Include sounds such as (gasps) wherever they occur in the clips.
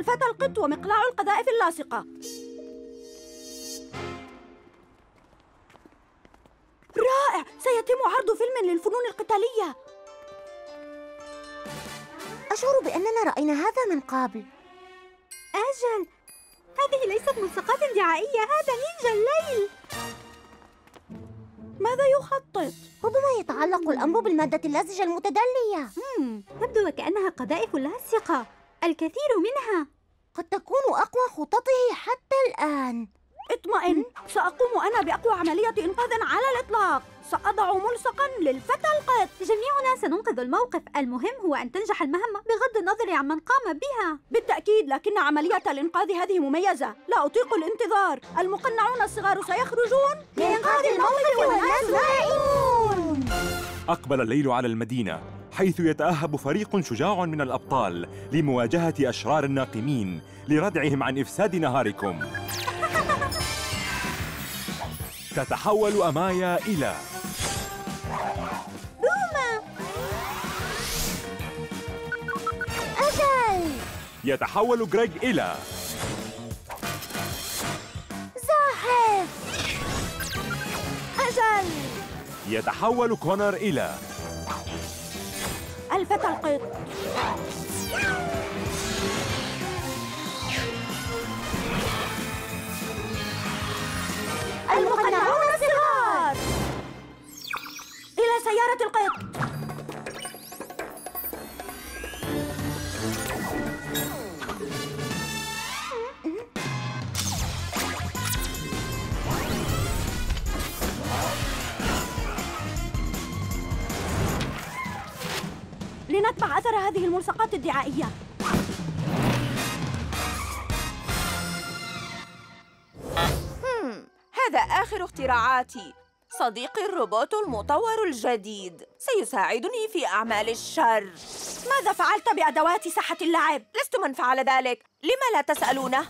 الفتى القط ومقلاع القذائف اللاصقة. رائع! سيتم عرض فيلم للفنون القتالية. أشعر بأننا رأينا هذا من قبل. أجل! هذه ليست ملصقات دعائية هذا نينجا الليل. ماذا يخطط؟ ربما يتعلق الأمر بالمادة اللزجة المتدلية. مم. تبدو وكأنها قذائف لاصقة. الكثير منها. قد تكون أقوى خططه حتى الآن. اطمئن سأقوم أنا بأقوى عملية إنقاذ على الإطلاق. سأضع ملصقا للفتى القط. جميعنا سننقذ الموقف. المهم هو أن تنجح المهمة بغض النظر عمن قام بها. بالتأكيد لكن عملية الإنقاذ هذه مميزة. لا أطيق الانتظار. المقنعون الصغار سيخرجون. لإنقاذ الموقف والناس نائمون أقبل الليل على المدينة حيث يتأهب فريق شجاع من الأبطال لمواجهة أشرار الناقمين لردعهم عن إفساد نهاركم. (laughs) تتحول أمايا إلى أجل يتحول غريغ إلى زاحف أجل يتحول كونر إلى الفتى القط المقنعون الصغار. إلى سيارة القط لنتبع أثر هذه الملصقات الدعائية. هذا آخر اختراعاتي. صديقي الروبوت المطور الجديد. سيساعدني في أعمال الشر. ماذا فعلت بأدوات ساحة اللعب؟ لست من فعل ذلك. لما لا تسألونه؟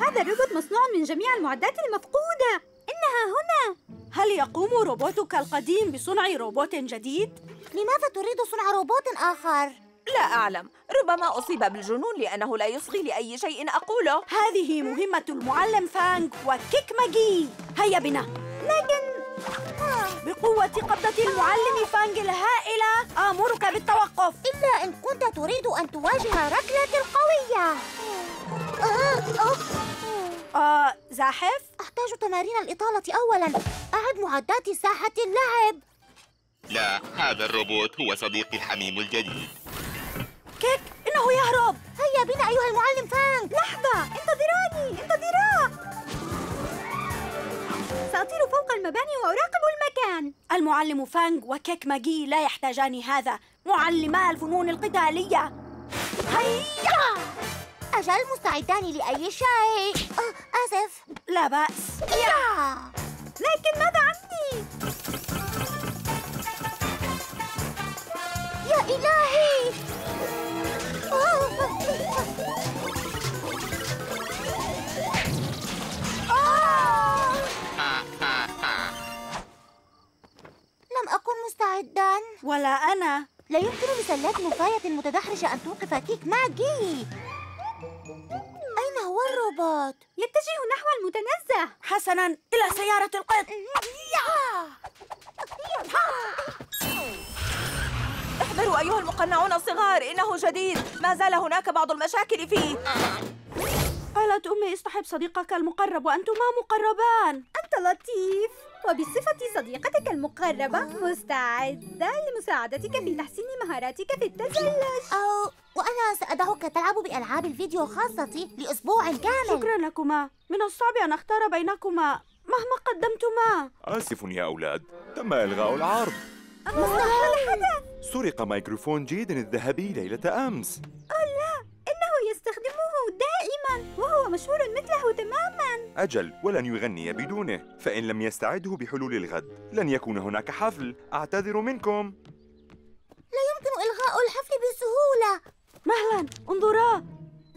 هذا الروبوت مصنوع من جميع المعدات المفقودة. إنها هنا. هل يقوم روبوتك القديم بصنع روبوت جديد؟ لماذا تريد صنع روبوت آخر؟ لا أعلم. ربما أصيب بالجنون لأنه لا يصغي لأي شيء أقوله. هذه مهمة المعلم فانغ وكيك ماجي. هيا بنا. لكن بقوة قبضة المعلم فانغ الهائلة آمرك بالتوقف. إلا إن كنت تريد أن تواجه ركلة القوية آه، زاحف؟ أحتاج تمارين الإطالة أولاً. أعد معدات ساحة اللعب. لا هذا الروبوت هو صديقي الحميم الجديد. كيك إنه يهرب. هيا بنا أيها المعلم فانغ لحظة انتظراني انتظرا سأطير فوق المباني وأراقب المكان. المعلم فانغ وكيك ماجي لا يحتاجان هذا. معلما الفنون القتالية. هيا! أجل مستعدان لأي شيء؟ آه، آسف. لا بأس. يا. لكن ماذا عني؟ يا إلهي. لم أكن مستعدا. ولا أنا. لا يمكن لسلات نفاية متدحرجة أن توقف كيك ماجي. أين هو الروبوت؟ يتجه نحو المتنزه. حسنا إلى سيارة القط. احذروا أيها المقنعون الصغار إنه جديد. ما زال هناك بعض المشاكل فيه. قالت أمي اصطحب صديقك المقرب وأنتما مقربان. أنت لطيف. وبصفتي صديقتك المقربة مستعدة لمساعدتك في تحسين مهاراتك في التزلج. أو وأنا سأدعك تلعب بألعاب الفيديو خاصتي لأسبوع كامل. شكرا لكما. من الصعب أن أختار بينكما. مهما قدمتما. آسف يا أولاد. تم إلغاء العرض. ماذا حدث؟ سرق ميكروفون جيدن الذهبي ليلة أمس. إنه يستخدمه دائما وهو مشهور مثله تماما. أجل ولن يغني بدونه. فإن لم يستعده بحلول الغد لن يكون هناك حفل. أعتذر منكم. لا يمكن إلغاء الحفل بسهولة. مهلا انظرا.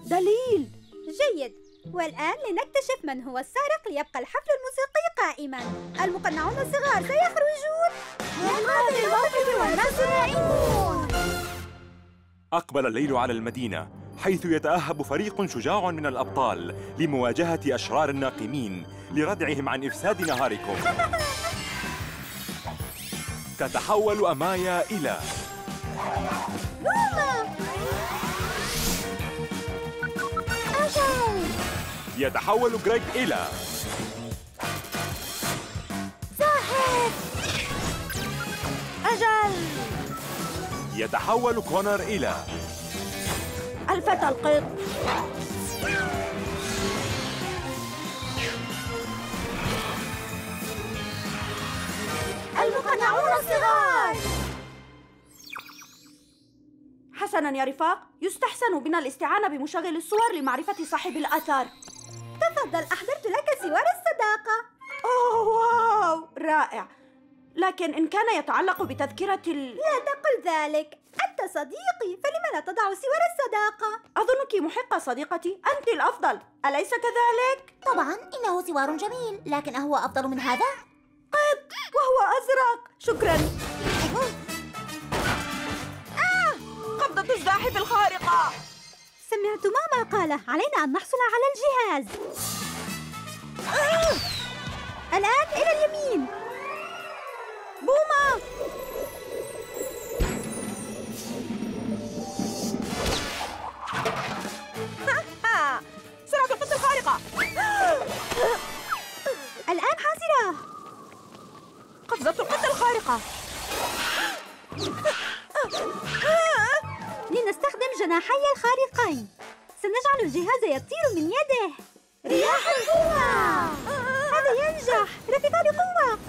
دليل. جيد. والآن لنكتشف من هو السارق ليبقى الحفل الموسيقي قائما. المقنعون الصغار سيخرجون. لإنقاذ الموقف والناس نائمون. أقبل الليل على المدينة. حيث يتأهب فريق شجاع من الأبطال لمواجهة أشرار الناقمين لردعهم عن إفساد نهاركم. تتحول أمايا إلى أجل يتحول غريغ إلى ساحر أجل يتحول كونر إلى الفتى القط. المقنعون الصغار. حسنا يا رفاق. يستحسن بنا الاستعانة بمشغل الصور لمعرفة صاحب الأثر. تفضل أحضرت لك سوار الصداقة. أوه واو. رائع. لكن إن كان يتعلق بتذكرة ال... لا تقل ذلك. أنت صديقي فلم لا تضع سوار الصداقة؟ أظنك محقة صديقتي أنت الأفضل أليس كذلك؟ طبعا إنه سوار جميل لكن أهو أفضل من هذا؟ قط وهو أزرق شكرا. قبضة الزاحف الخارقة. سمعتما ما قاله علينا أن نحصل على الجهاز. آه! الآن إلى اليمين. بوما (laughs) سرعة القط الخارقة. (gasps) الآن حاضرة قفزة القط الخارقة. (gasps) لنستخدم جناحي الخارقين. سنجعل الجهاز يطير من يده. رياح القوة. هذا ينجح. ركض بقوة.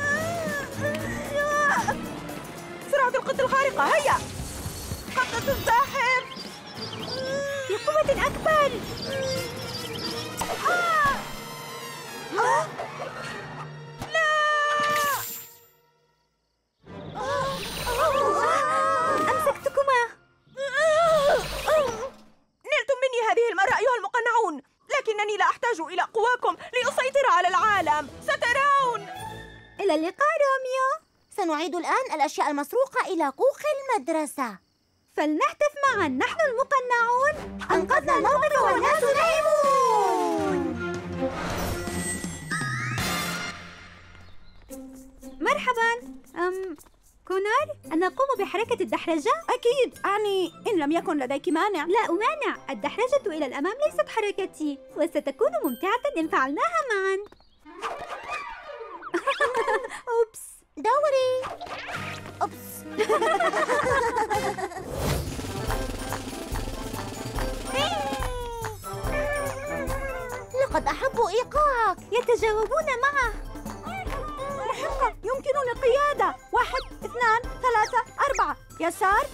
سرعة القط الخارقة. هيا. قفزة الزاحف. بقوة أكبر أمسكتكما. نلتم مني هذه المرة أيها المقنعون لكنني لا أحتاج إلى قواكم لأسيطر على العالم. سترون! إلى اللقاء روميو. سنعيد الآن الأشياء المسروقة إلى كوخ المدرسة. فلنهتف معا. نحن المقنعون. أنقذنا الموقف والناس نائمون. مرحبا. أم كونار أنا أقوم بحركة الدحرجة؟ أكيد. أعني إن لم يكن لديك مانع. لا أمانع. الدحرجة إلى الأمام ليست حركتي وستكون ممتعة. إن فعلناها معا. (laughs) أوبس. دوري. أوبس. لقد أحبوا إيقاعك. يتجاوبون معه. محقة يمكن القيادة واحد اثنان ثلاثة أربعة. يسار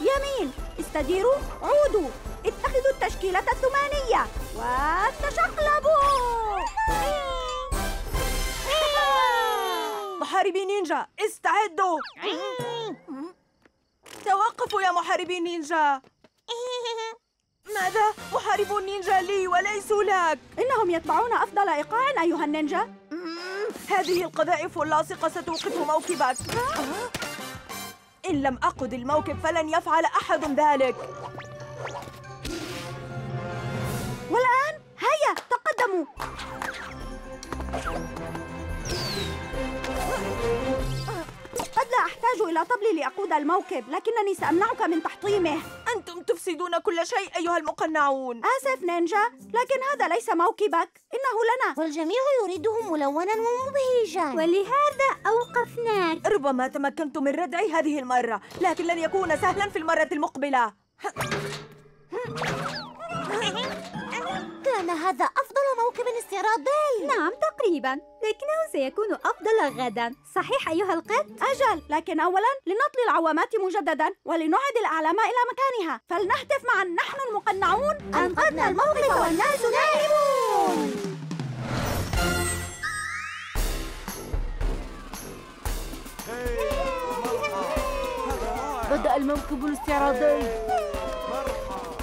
يمين. استديروا عودوا. اتخذوا التشكيلة الثمانية. وتشقلبوا. محاربي نينجا استعدوا! توقفوا يا محاربي نينجا! ماذا؟ محاربو النينجا لي وليسوا لك! إنهم يتبعون أفضل إيقاع أيها النينجا! هذه القذائف اللاصقة ستوقف موكبك! إن لم أقد الموكب فلن يفعل أحد ذلك! والآن هيا تقدموا! لا أحتاج إلى طبل لأقود الموكب لكنني سأمنعك من تحطيمه. أنتم تفسدون كل شيء أيها المقنعون. آسف نينجا لكن هذا ليس موكبك. إنه لنا. والجميع يريده ملونا ومبهجا. ولهذا أوقفناك. ربما تمكنت من ردع هذه المرة لكن لن يكون سهلا في المرة المقبلة. (laughs) كان هذا أفضل موكب استعراضي نعم تقريبا. لكنه سيكون أفضل غدا. صحيح أيها القط؟ أجل. لكن أولا لنطلي العوامات مجددا ولنعد الأعلام إلى مكانها. فلنهتف معا. نحن المقنعون. أنقذنا الموقف والناس نائمون. بدأ الموكب الاستعراضي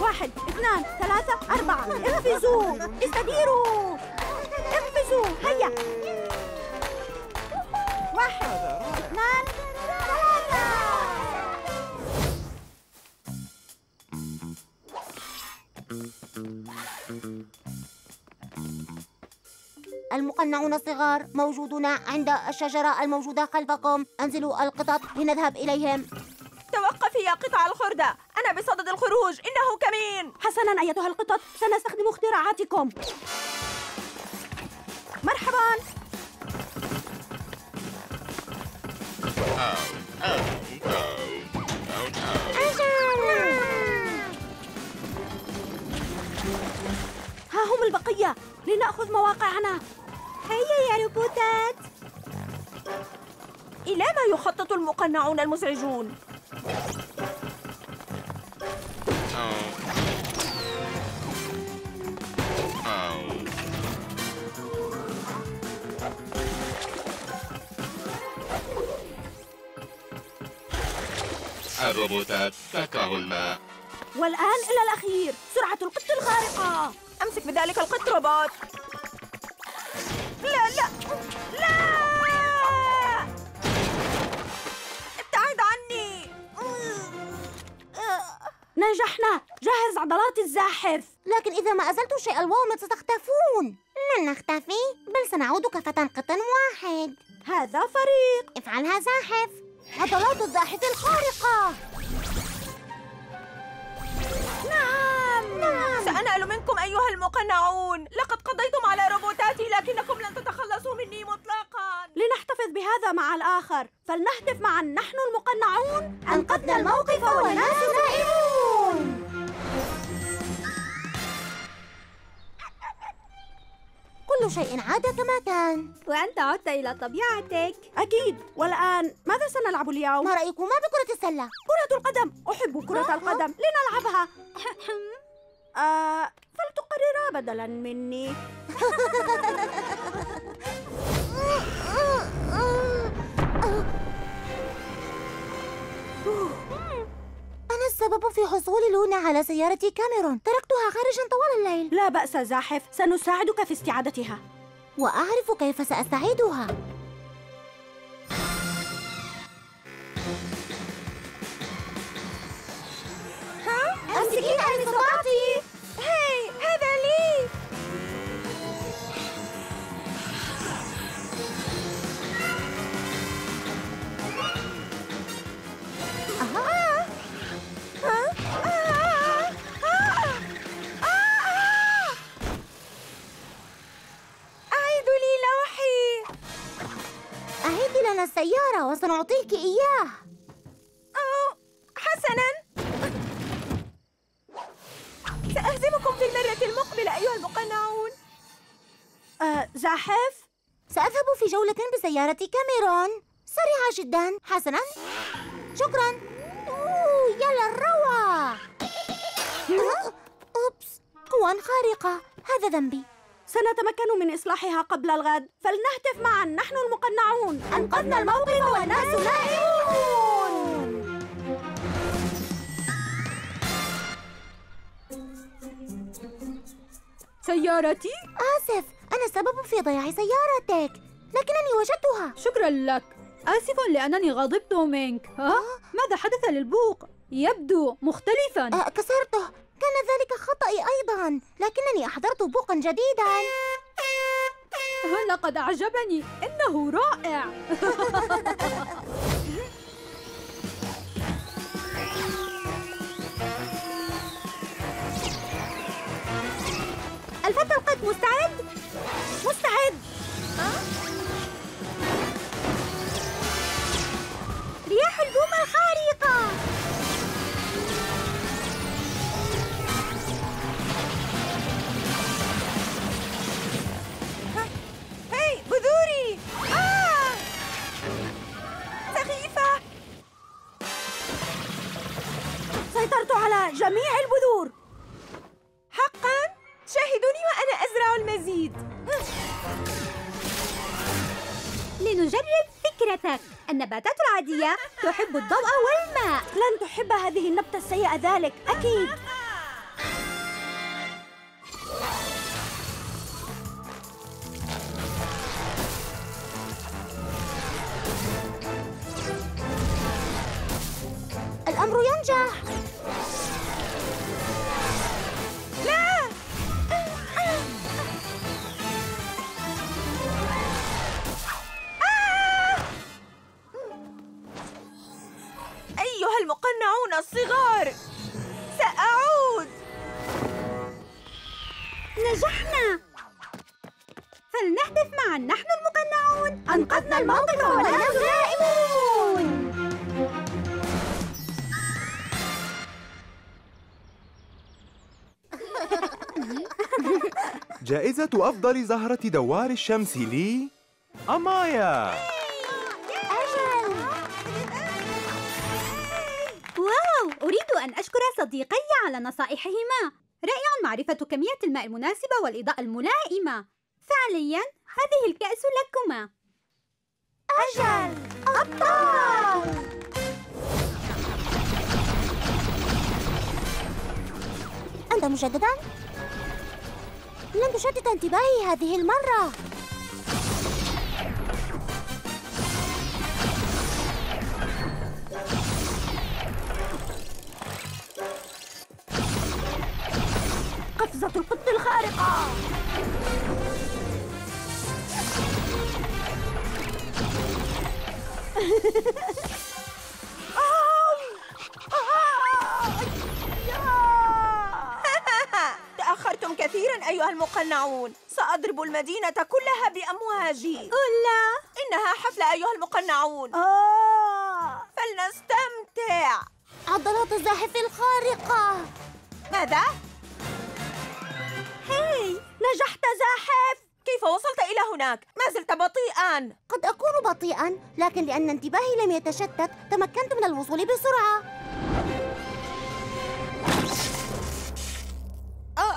واحد اثنان ثلاثة أربعة. اقفزوا استديروا. اقفزوا هيا. واحد اثنان ثلاثة. المقنعون الصغار موجودون عند الشجرة الموجودة خلفكم. انزلوا القطط لنذهب إليهم. توقفي يا قطع الخردة. أنا بصدد الخروج. إنه كمين؟ حسنا أيتها القطط. سنستخدم اختراعاتكم. مرحبا. ها هم البقية. لنأخذ مواقعنا. هيا يا روبوتات. إلى ما يخطط المقنعون المزعجون. الروبوتات تكره الماء. والآن إلى الأخير سرعة القط الخارقة أمسك بذلك القط روبوت. لا لا. نجحنا. جهز عضلات الزاحف. لكن إذا ما أزلت شيء الوامض ستختفون. لن نختفي بل سنعود كفتى قط واحد. هذا فريق. افعلها زاحف. عضلات الزاحف الخارقة. نعم. نعم. سأنأل منكم أيها المقنعون. لقد قضيتم على روبوتاتي لكنكم لن تتخلصوا مني مطلقا. لنحتفظ بهذا مع الآخر. فلنهتف معا. نحن المقنعون. أنقذنا الموقف والناس نائمون كل شيء عاد كما كان. وأنت عدت إلى طبيعتك. أكيد. والآن ماذا سنلعب اليوم؟ ما رأيكما بكرة السلة؟ كرة القدم. أحب كرة القدم. لنلعبها. (laughs) آه فلتقررا بدلا مني. (laughs) أنا السبب في حصول لونا على سيارة كاميرون؟ تركتها خارجا طوال الليل. لا بأس زاحف. سنساعدك في استعادتها. وأعرف كيف سأستعيدها. أمسكين بصباعتي هاي السيارة وسنعطيك إياه. أوه حسنا. سأهزمكم في المرة المقبلة أيها المقنعون. آه زاحف؟ سأذهب في جولة بسيارة كاميرون. سريعة جدا. حسنا. شكرا. أوه يا للروعة أه؟ أوبس. قوى خارقة. هذا ذنبي. سنتمكن من إصلاحها قبل الغد. فلنهتف معا. نحن المقنعون. أنقذنا الموقف والناس نائمون سيارتي؟ آسف. أنا السبب في ضياع سيارتك. لكنني وجدتها. شكرا لك. آسف لأنني غضبت منك. ها؟ ماذا حدث للبوق؟ يبدو مختلفا. أه كسرته. كان ذلك خطأي أيضا لكنني أحضرت بوقا جديدا. (laughs) لقد أعجبني. إنه رائع. (laughs) الفتى القط مستعد؟ مستعد. رياح البوم الخارقة. بذوري آه! سخيفة. سيطرت على جميع البذور. حقا شاهدوني وأنا أزرع المزيد. لنجرب فكرتك. النباتات العادية تحب الضوء والماء. لن تحب هذه النبتة السيئة ذلك أكيد. الأمر أفضل زهرة دوار الشمس لي؟ أمايا! واو! أريد أن أشكر صديقي على نصائحهما. رائع معرفة كمية الماء المناسبة والإضاءة الملائمة. فعليا هذه الكأس لكما. أجل! أبطال! أنت مجددا؟ لن تشتت انتباهي هذه المرة. قفزة القط الخارقة. (laughs) تأخرتم كثيرا أيها المقنعون. سأضرب المدينة كلها بأمواجي أولا. إنها حفلة أيها المقنعون. آه. فلنستمتع. عضلات الزاحف الخارقة. ماذا؟ هاي نجحت زاحف. كيف وصلت إلى هناك؟ ما زلت بطيئا. قد أكون بطيئا لكن لأن انتباهي لم يتشتت تمكنت من الوصول بسرعة.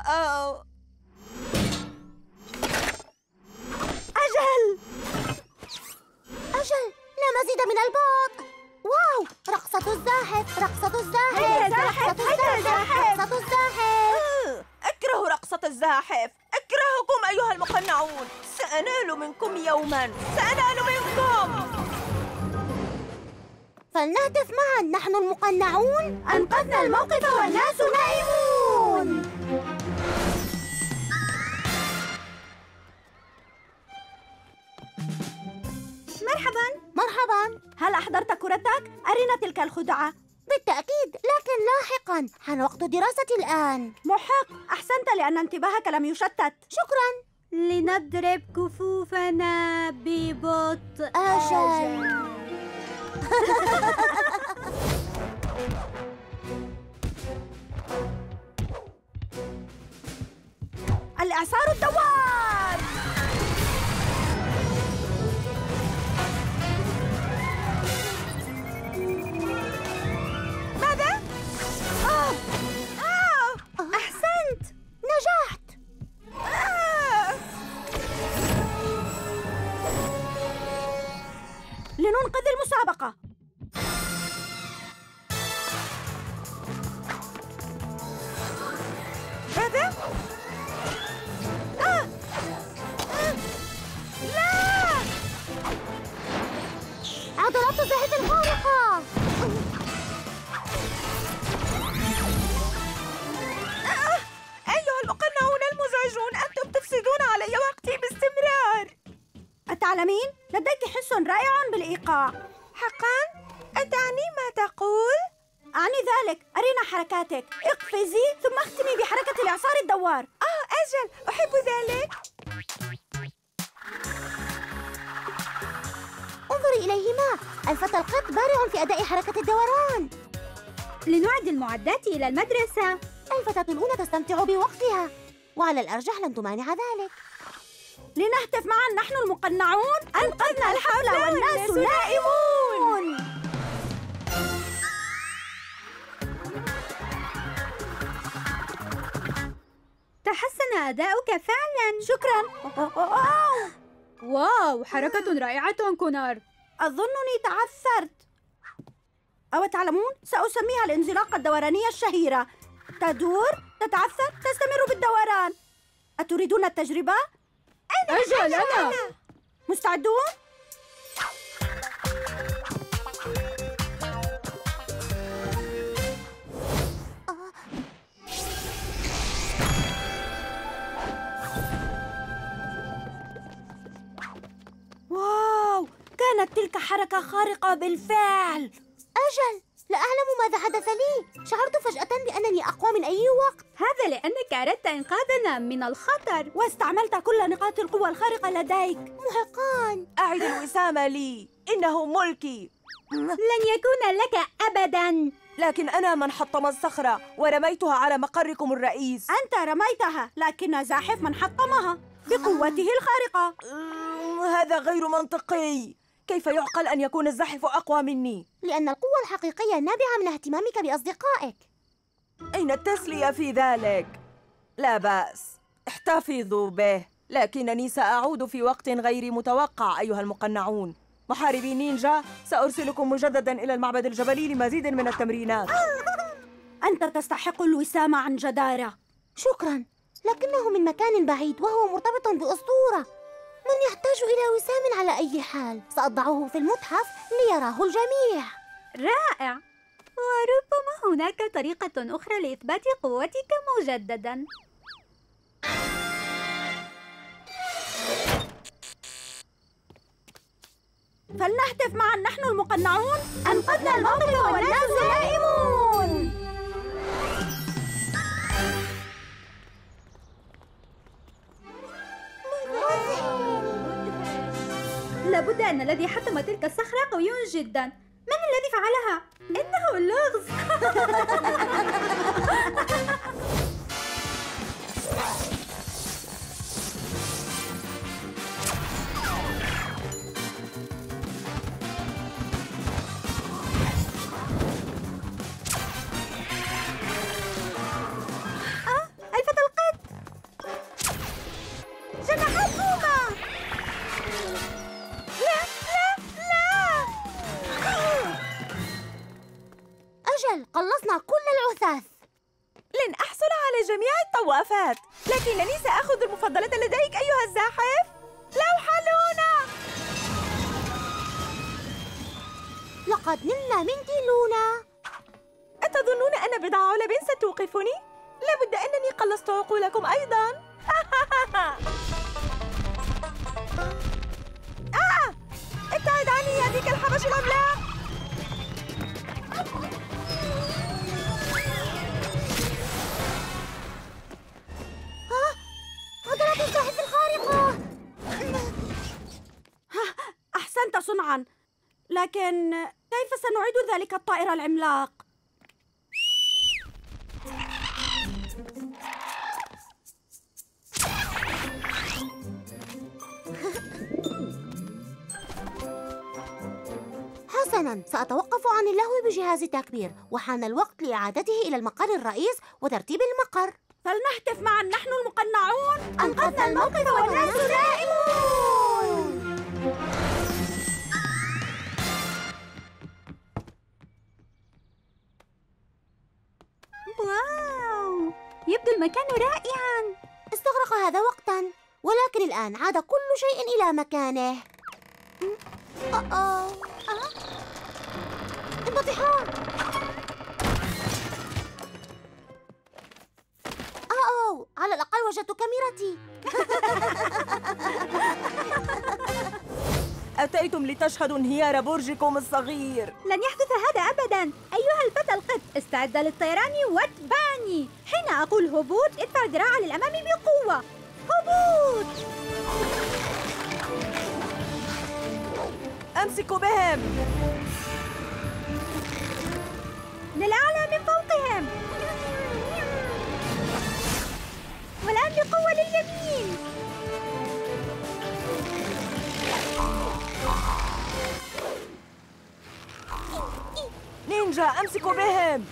أوه أجل. أجل. لا مزيد من البطء واو. رقصة الزاحف رقصة الزاحف هيا رقصة الزاحف زاحف. رقصة الزاحف أكره رقصة الزاحف. أكرهكم أيها المقنعون. سأنال منكم يوما. سأنال منكم. فلنهتف معا. نحن المقنعون. أنقذنا الموقف والناس نائمون. مرحبا. مرحبا. هل أحضرت كرتك؟ أرنا تلك الخدعة. بالتأكيد لكن لاحقا. حان وقت دراستي الآن؟ محق. أحسنت لأن انتباهك لم يشتت. شكرا. لنضرب كفوفنا ببطء. أجل (laughs) الإعصار الدوار نجحت. لننقذ المسابقة ماذا؟ رائع بالإيقاع. حقا؟ أتعني ما تقول؟ أعني ذلك. أرنا حركاتك. اقفزي ثم اختمي بحركة الإعصار الدوار. آه أجل. أحب ذلك. انظري إليهما. الفتى القط بارع في أداء حركة الدوران. لنعد المعدات إلى المدرسة. الفتاة الأولى تستمتع بوقتها. وعلى الأرجح لن تمانع ذلك. لنهتف معا. نحن المقنعون. أنقذنا الحفلة والناس نائمون. تحسن أداؤك فعلا. شكرا. واو حركة رائعة كونار. أظنني تعثرت. أو تعلمون؟ سأسميها الانزلاقة الدورانية الشهيرة. تدور؟ تتعثر؟ تستمر بالدوران. أتريدون التجربة؟ أجل. أنا مستعدون؟ واو كانت تلك حركة خارقة بالفعل. أجل. لا أعلم ماذا حدث لي. شعرت فجأة بأنني أقوى من أي وقت. هذا لأنك أردت إنقاذنا من الخطر. واستعملت كل نقاط القوة الخارقة لديك. محقان. أعد الوسام لي. إنه ملكي. لن يكون لك أبداً. لكن أنا من حطم الصخرة ورميتها على مقركم الرئيس. أنت رميتها لكن زاحف من حطمها بقوته الخارقة. هذا غير منطقي. كيف يعقل أن يكون الزاحف أقوى مني؟ لأن القوة الحقيقية نابعة من اهتمامك بأصدقائك. أين التسلية في ذلك؟ لا بأس. احتفظوا به. لكنني سأعود في وقت غير متوقع أيها المقنعون. محاربي نينجا سأرسلكم مجددا إلى المعبد الجبلي لمزيد من التمرينات. (laughs) أنت تستحق الوسام عن جدارة. شكرا. لكنه من مكان بعيد وهو مرتبط بأسطورة. من يحتاج إلى وسام على أي حال. سأضعه في المتحف ليراه الجميع. رائع. وربما هناك طريقة أخرى لإثبات قوتك مجدداً. فلنهتف معا. نحن المقنعون. أنقذنا الموقف والناس نائمون لابد أن الذي حطم تلك الصخرة قوي جدا من الذي فعلها؟ إنه اللغز (laughs) قلصنا كل العثاث. لن أحصل على جميع الطوافات. لكنني سأخذ المفضلة لديك أيها الزاحف. لوحة لونا لقد نلنا منك لونا. أتظنون أن بضع علب ستوقفني؟ لابد أنني قلصت عقولكم أيضا. (laughs) آه! ابتعد عني يا ذيك الحبش العملاق صنعا. لكن كيف سنعيد ذلك الطائر العملاق؟ (laughs) حسنا سأتوقف عن اللهو بجهاز التكبير وحان الوقت لإعادته إلى المقر الرئيس وترتيب المقر. فلنهتف معا نحن المقنعون. أنقذنا الموقف والناس نائمون واو! يبدو المكان رائعاً. استغرق هذا وقتا ولكن الآن عاد كل شيء إلى مكانه. أه؟ أوه على الأقل وجدت كاميرتي. (laughs) أتيتم لتشهدوا انهيار برجكم الصغير؟ لن يحدث هذا أبداً. أيها الفتى القط استعد للطيران واتبعني. حين أقول هبوط ادفع ذراعا للأمام بقوة. هبوط! أمسكوا بهم. للأعلى من فوقهم. والآن بقوة لليمين. نينجا أمسكوا بهم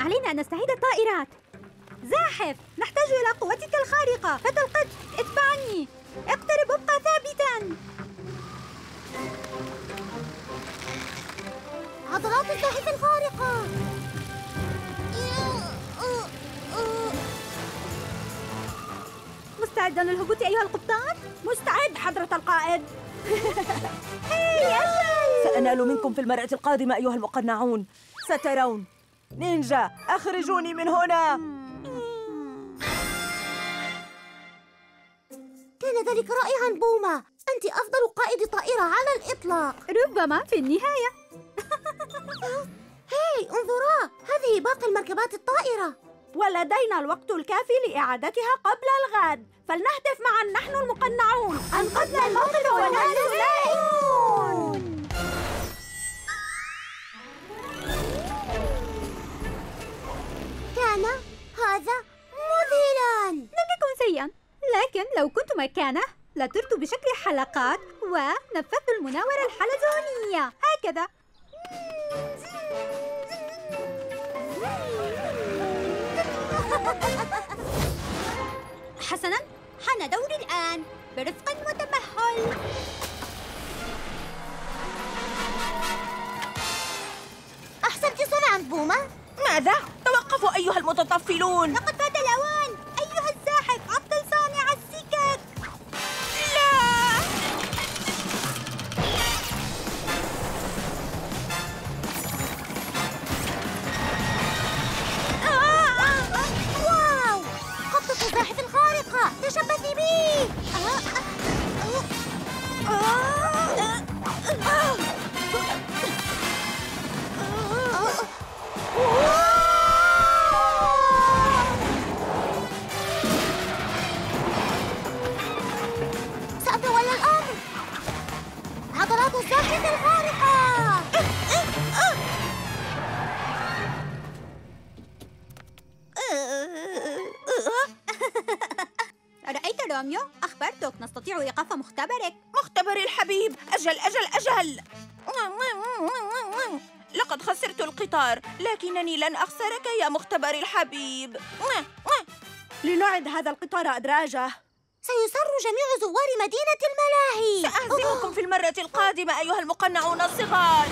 علينا أن نستعيد الطائرات. زاحف نحتاج إلى قوتك الخارقة. فتى القط اتبعني اقترب ابقى ثابتا. عضلات الزاحف الخارقة. مستعدا للهبوط أيها القبطان؟ مستعد حضرة القائد. (laughs) سأنال منكم في المرة القادمة أيها المقنعون. سترون. نينجا أخرجوني من هنا. كانت ذلك رائعا بوما. أنت أفضل قائد طائرة على الإطلاق. ربما في النهاية. (laughs) هاي انظرا. هذه باقي المركبات الطائرة. ولدينا الوقت الكافي لإعادتها قبل الغد. فلنهتف معا نحن المقنعون. أنقذنا الموقف والناس نائمون كان هذا مذهلا. لم يكن سيئا. لكن لو كنت مكانه لطرت بشكل حلقات ونفذت المناورة الحلزونية. هكذا. حسنا حان دوري الآن. برفق وتمهل. أحسنت صنعا بوما ماذا؟ توقفوا أيها المتطفلون. لقد لن أخسرك يا مختبر الحبيب. لنعد هذا القطار أدراجه. سيسر جميع زوار مدينة الملاهي. سأهزمكم في المرة القادمة أيها المقنعون الصغار.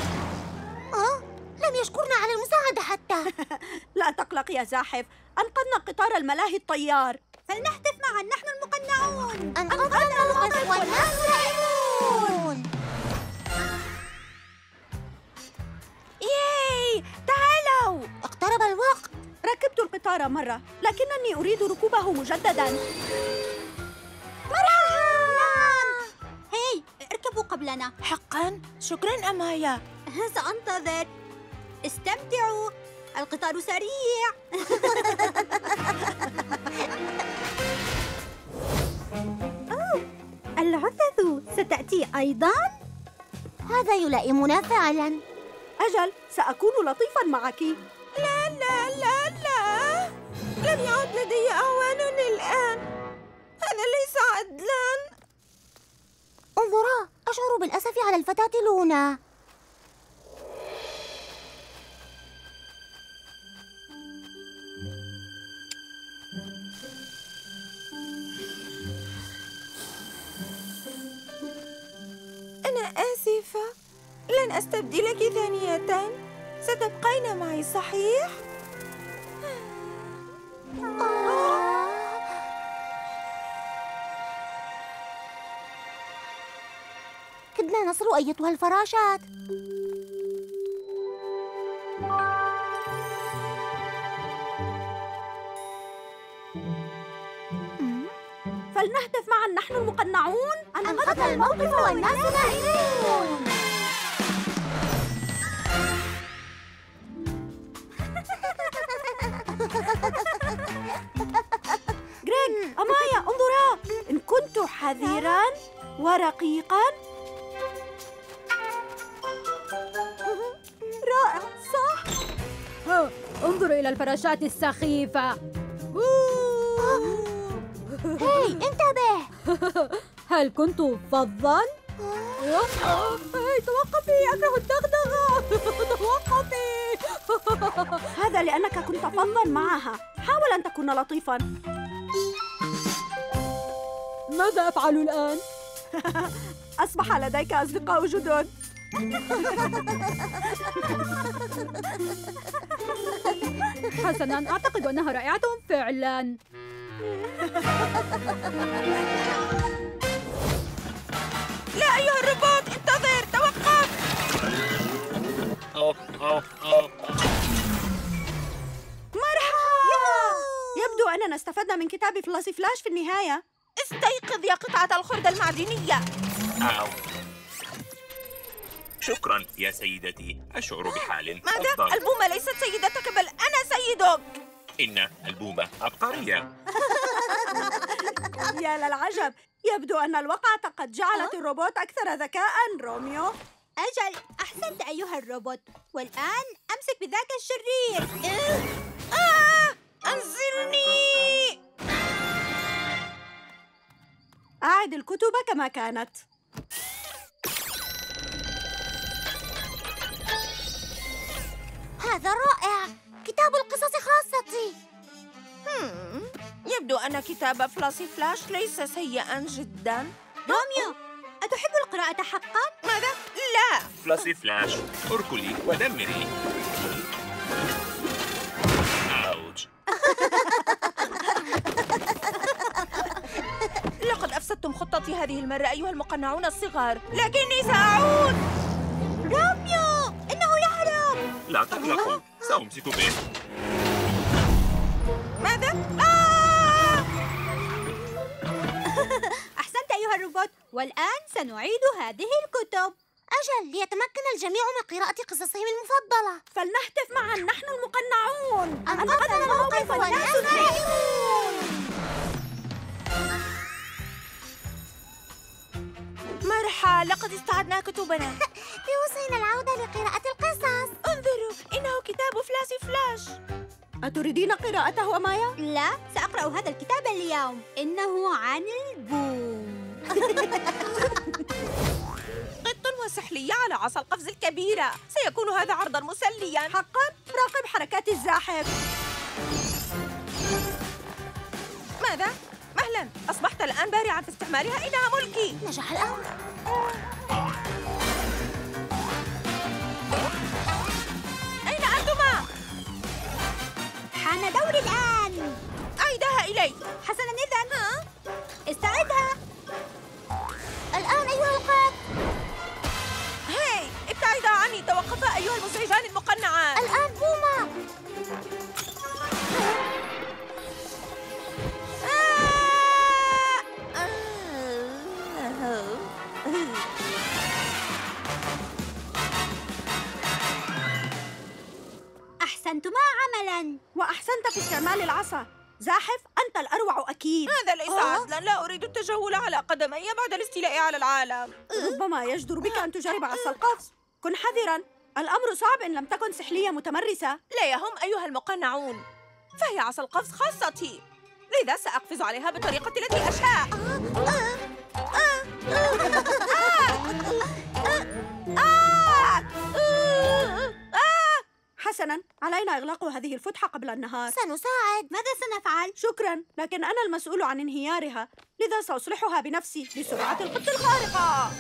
آه، لم يشكرنا على المساعدة حتى. (laughs) لا تقلق يا زاحف أنقذنا قطار الملاهي الطيار. فلنهتف معا نحن المقنعون. أنقذنا الموقف والناس نائمون ياي! تعالوا! اقترب الوقت. ركبت القطار مرة لكنني أريد ركوبه مجددا. هاي اركبوا قبلنا. حقا؟ شكرا أمايا. سأنتظر. استمتعوا. القطار سريع. (laughs) أوه، العثث ستأتي أيضا؟ هذا يلائمنا فعلا. أجل سأكون لطيفا معك. لا لا لا لا. لم يعد لدي أعوان الآن. هذا ليس عدلا. انظرا أشعر بالأسف على الفتاة لونا. أنا آسفة. لن أستبدلك ثانية ستبقين معي صحيح؟ كدنا نصل أيتها الفراشات. فلنهتف معا نحن المقنعون. أنقذنا الموقف والناس نائمون غريغ أمايا انظرا. إن كنت حذرا ورقيقا. رائع صح. ها، انظروا إلى الفراشات السخيفة. هاي انتبه. (laughs) هل كنت فظا؟ توقفي أكره الدغدغة (laughs) توقفي. (laughs) هذا لأنك كنت فظا معها. حاول أن تكون لطيفا. ماذا أفعل الآن؟ (laughs) أصبح لديك أصدقاء جدد. حسنا أعتقد أنها رائعة فعلا. لا أيها الروبوت انتظر توقف. يبدو أننا استفدنا من كتاب فلاسي فلاش في النهاية. استيقظ يا قطعة الخردة المعدنية. أو. شكرا يا سيدتي أشعر بحال ماذا؟ أفضل البومة ليست سيدتك بل أنا سيدك. إن البومة عبقرية. (laughs) يا للعجب يبدو أن الوقعة قد جعلت الروبوت أكثر ذكاء روميو. أجل أحسنت أيها الروبوت. والآن أمسك بذاك الشرير. آه! أنزلني! أعد الكتب كما كانت. هذا رائع. كتاب القصص خاصتي. هم، يبدو أن كتاب فلاسي فلاش ليس سيئا جدا. روميو أتحب القراءة حقا؟ ماذا؟ لا. فلاسي فلاش اركلي ودمري. أوج (laughs) لقد أفسدتم خطتي هذه المرة أيها المقنعون الصغار لكني سأعود. روميو إنه يهرب. لا تقلقوا. سأمسك به ماذا؟ آه! أحسنت أيها الروبوت. والآن سنعيد هذه الكتب. أجل ليتمكن الجميع من قراءة قصصهم المفضلة. فلنهتف معا. نحن المقنعون. أنقذنا الموقف والناس نائمون مرحى لقد استعدنا كتبنا. (laughs) بوسعنا العودة لقراءة القصص. انظروا إنه كتاب فلاسي فلاش. أتريدين قراءته مايا؟ لا سأقرأ هذا الكتاب اليوم. إنه عن البوم. (laughs) قط وسحلية على عصا القفز الكبيرة سيكون هذا عرضا مسليا. حقا راقب حركات الزاحف. ماذا؟ مهلا أصبحت الآن بارعا في استعمالها إنها ملكي. نجح الأمر. أين أنتما؟ حان دوري الآن. أعيدها إلي حسنا إذن. استعدها. الآن أيها القط هاي ابتعدا عني. توقفا أيها المزعجان المقنعان. الآن بوما أحسنتما عملا. وأحسنت في استعمال العصا. زاحف أنت الأروع أكيد. هذا ليس عدلا. لا أريد التجول على قدمي. بعد الاستيلاء على العالم. (laughs) ربما يجدر بك أن تجرب عصا القفز. كن حذرا. الأمر صعب إن لم تكن سحلية متمرسة. لا يهم أيها المقنعون. فهي عصا القفز خاصتي. لذا سأقفز عليها بالطريقة التي أشاء. (laughs) حسنا علينا إغلاق هذه الفتحة قبل النهار. سنساعد. ماذا سنفعل؟ شكرا لكن أنا المسؤول عن انهيارها لذا سأصلحها بنفسي بسرعة القط الخارقة.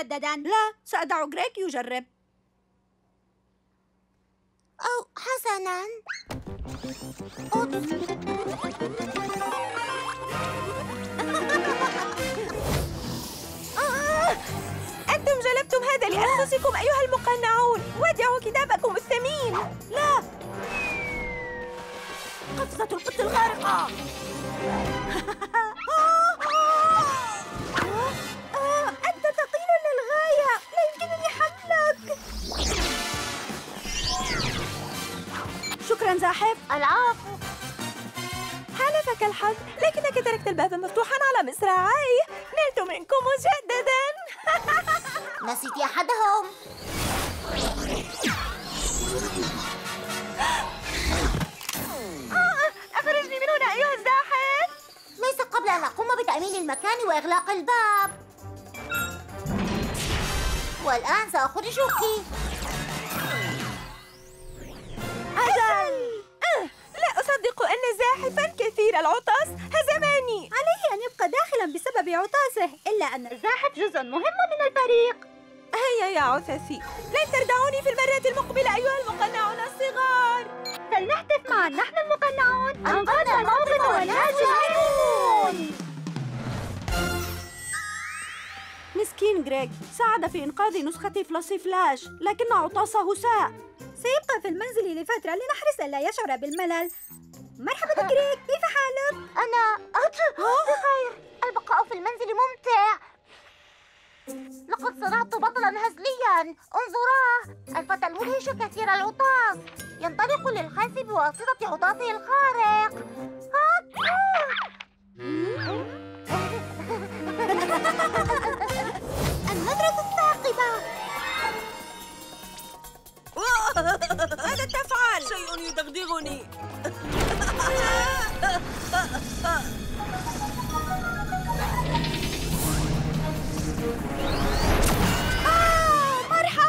مجددا لا سأدع غريك يجرب. أو حسناً. أوبس. (laughs) أنتم جلبتم هذا لأنفسكم أيها المقنعون. ودعوا كتابكم الثمين. لا. قفزة القط الخارقة (laughs) شكرا زاحف. العفو. حالفك الحظ. لكنك تركت الباب مفتوحا على مصراعي نلت منكم مجددا. (laughs) نسيت أحدهم. أخرجني من هنا أيها الزاحف. ليس قبل أن أقوم بتأمين المكان وإغلاق الباب. والآن سأخرجك. أجل. أه، لا أصدق أن زاحفا كثير العطس هزمني. عليه أن يبقى داخلا بسبب عطاسه إلا أن الزاحف جزء مهم من الفريق. هيا يا عثثي لن تردعوني في المرة المقبلة أيها المقنعون الصغار. فلنهتف معا. نحن المقنعون. أنقذنا الموقف والناس يعلمون مسكين غريغ ساعد في إنقاذ نسخة فلوسي فلاش لكن عطاسه ساء. سيبقى في المنزل لفترة لنحرص ألا يشعر بالملل. مرحبا غريغ كيف حالك؟ أنا بخير البقاء في المنزل ممتع. لقد صنعت بطلا هزليا. انظراه الفتى المدهش كثير العطاس. ينطلق للخلف بواسطة عطاسه الخارق. (laughs) (laughs) النظرة الثاقبة. (laughs) ماذا تفعل؟ شيء يدغدغني مرحى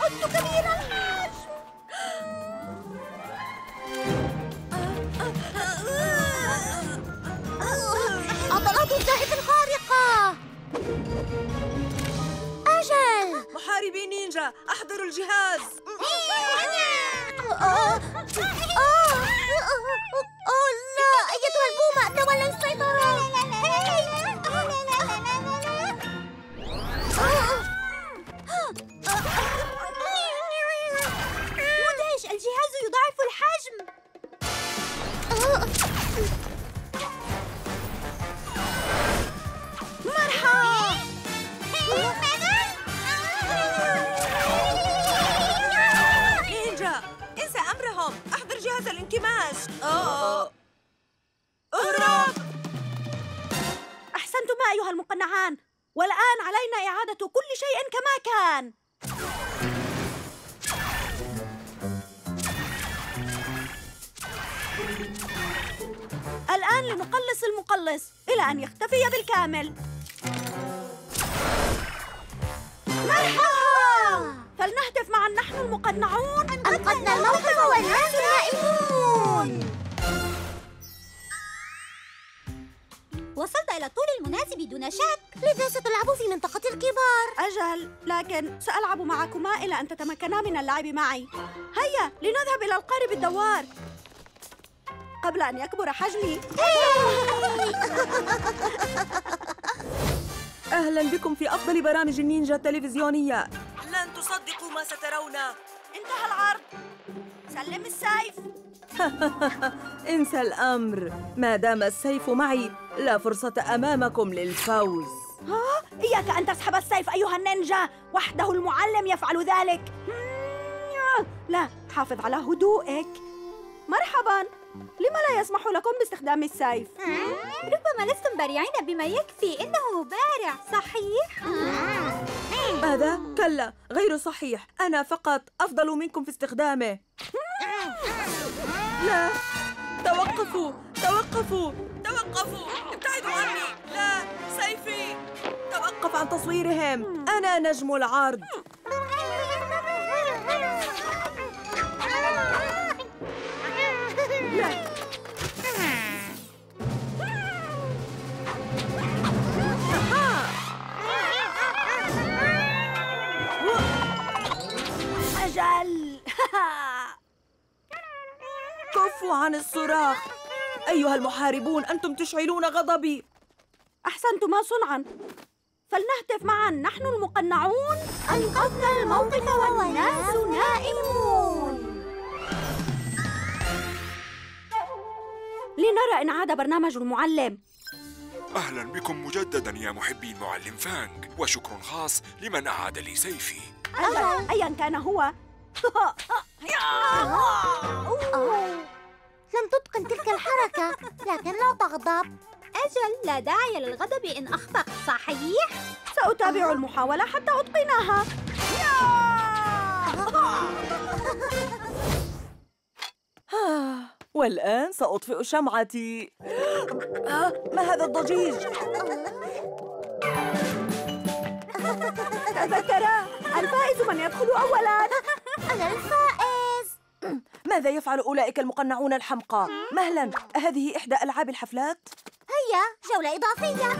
عدت كبير الحجم عضلات الزائد الخارقة أجل محاربي نينجا احضروا الجهاز. لا أيتها البومة تولى السيطرة مدهش الجهاز يضاعف الحجم. نينجا الانكماش آه. اهرب أحسنتما أيها المقنعان. والآن علينا إعادة كل شيء كما كان. الآن لنقلص المقلص إلى أن يختفي بالكامل. مرحبا فلنهتف معا نحن المقنعون. أنقذنا الموقف والناس نائمون وصلت إلى الطول المناسب دون شك. لذا ستلعب في منطقة الكبار. أجل لكن سألعب معكما إلى أن تتمكنا من اللعب معي. هيا لنذهب إلى القارب الدوار. قبل أن يكبر حجمي. أهلا بكم في أفضل برامج النينجا التلفزيونية. لن تصدقوا ما سترون. انتهى العرض. سلم السيف. (laughs) انسى الأمر. ما دام السيف معي لا فرصة أمامكم للفوز. ها؟ إياك أن تسحب السيف أيها النينجا. وحده المعلم يفعل ذلك. لا حافظ على هدوءك مرحبا. لما لا يسمح لكم باستخدام السيف؟ ربما لستم بارعين بما يكفي. إنه بارع صحيح؟ هذا؟ كلا غير صحيح. أنا فقط أفضل منكم في استخدامه. لا. توقفوا. توقفوا. توقفوا. ابتعدوا عني. لا. سيفي. توقف عن تصويرهم. أنا نجم العرض. أجل كفوا عن الصراخ. أيها المحاربون أنتم تشعلون غضبي. أحسنتما صنعا فلنهتف معا. نحن المقنعون. أنقذنا الموقف والناس نائمون. لنرى إن عاد برنامج المعلم. أهلا بكم مجددا يا محبي المعلم فانج وشكر خاص لمن أعاد لي سيفي. أجل أيا كان هو. لم تتقن تلك الحركة لكن لا تغضب. أجل لا داعي للغضب إن أخطأ صحيح؟ سأتابع المحاولة حتى أتقنها. (laughs) والآن سأطفئ شمعتي. آه، ما هذا الضجيج؟ (laughs) تذكرا الفائز من يدخل أولا. أنا الفائز. ماذا يفعل أولئك المقنعون الحمقى؟ مهلا. هذه إحدى ألعاب الحفلات؟ هيا جولة إضافية.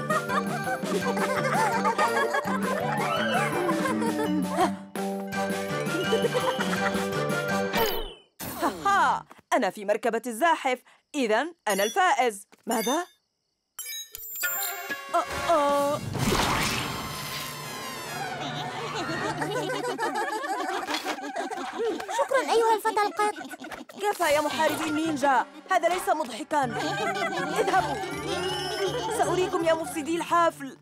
ها أنا في مركبة الزاحف. إذا أنا الفائز. ماذا؟ شكرا أيها الفتى القط كفى يا محاربي النينجا. هذا ليس مضحكا. اذهبوا. سأريكم يا مفسدي الحفل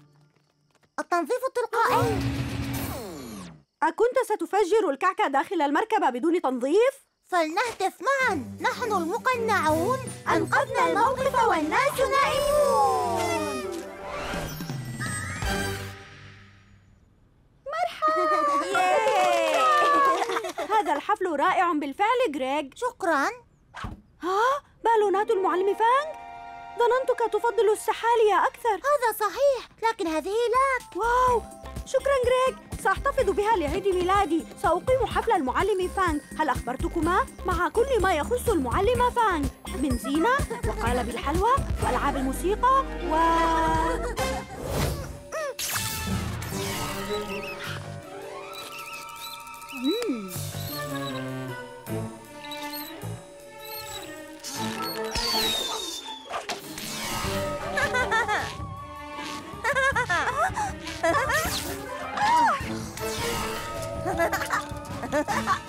التنظيف التلقائي أكنت ستفجر الكعكة داخل المركبة بدون تنظيف؟ فلنهتف معا. نحن المقنعون. أنقذنا الموقف والناس نائمون. هذا الحفل رائع بالفعل غريغ شكرا. ها؟ بالونات المعلم فانغ؟ ظننتك تفضل السحالية أكثر. هذا صحيح لكن هذه لا. واو. شكرا غريغ سأحتفظ بها لعيد ميلادي. سأقيم حفل المعلم فانغ. هل أخبرتكما؟ مع كل ما يخص المعلم فانغ. من زينة وقالب الحلوى وألعاب الموسيقى و... أو (laughs) (laughs)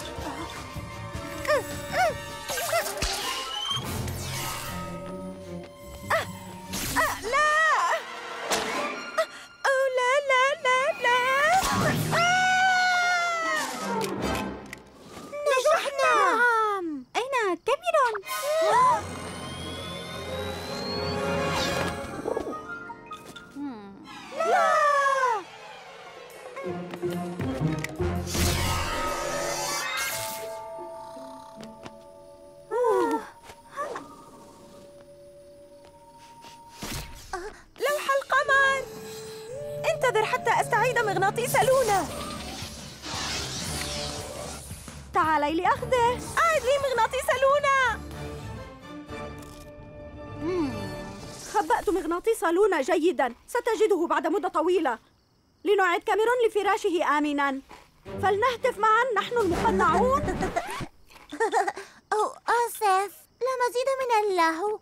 جيدا. ستجده بعد مدة طويلة. لنعد كاميرون لفراشه آمنا. فلنهتف معا. نحن المقنعون. (laughs) أو آسف لا مزيد من اللهو.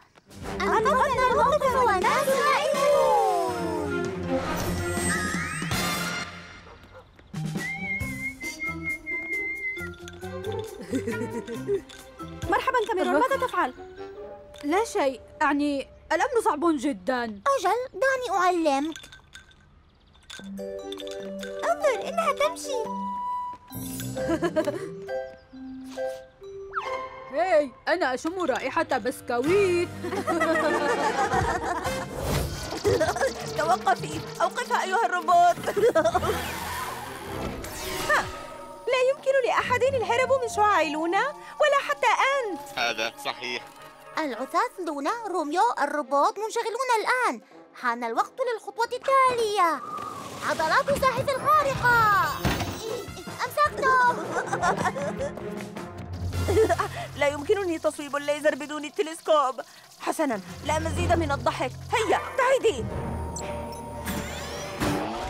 أنقذنا الموقف والناس نائمون (laughs) مرحبا كاميرون. ماذا تفعل؟ لا شيء. أعني الأمر صعب جدا. أجل دعني أعلمك. انظر إنها تمشي. (laughs) هاي أنا أشم رائحة بسكويت. (laughs) توقفي أوقفها أيها الروبوت. (laughs) ها، لا يمكن لأحد الهرب من شعاع لونا ولا حتى أنت. هذا صحيح. العثاث لونا روميو الروبوت منشغلون الآن. حان الوقت للخطوة التالية. عضلات الزاحف الخارقة. أمسكته (laughs) لا يمكنني تصويب الليزر بدون التلسكوب. حسنا لا مزيد من الضحك. هيا ابتعدي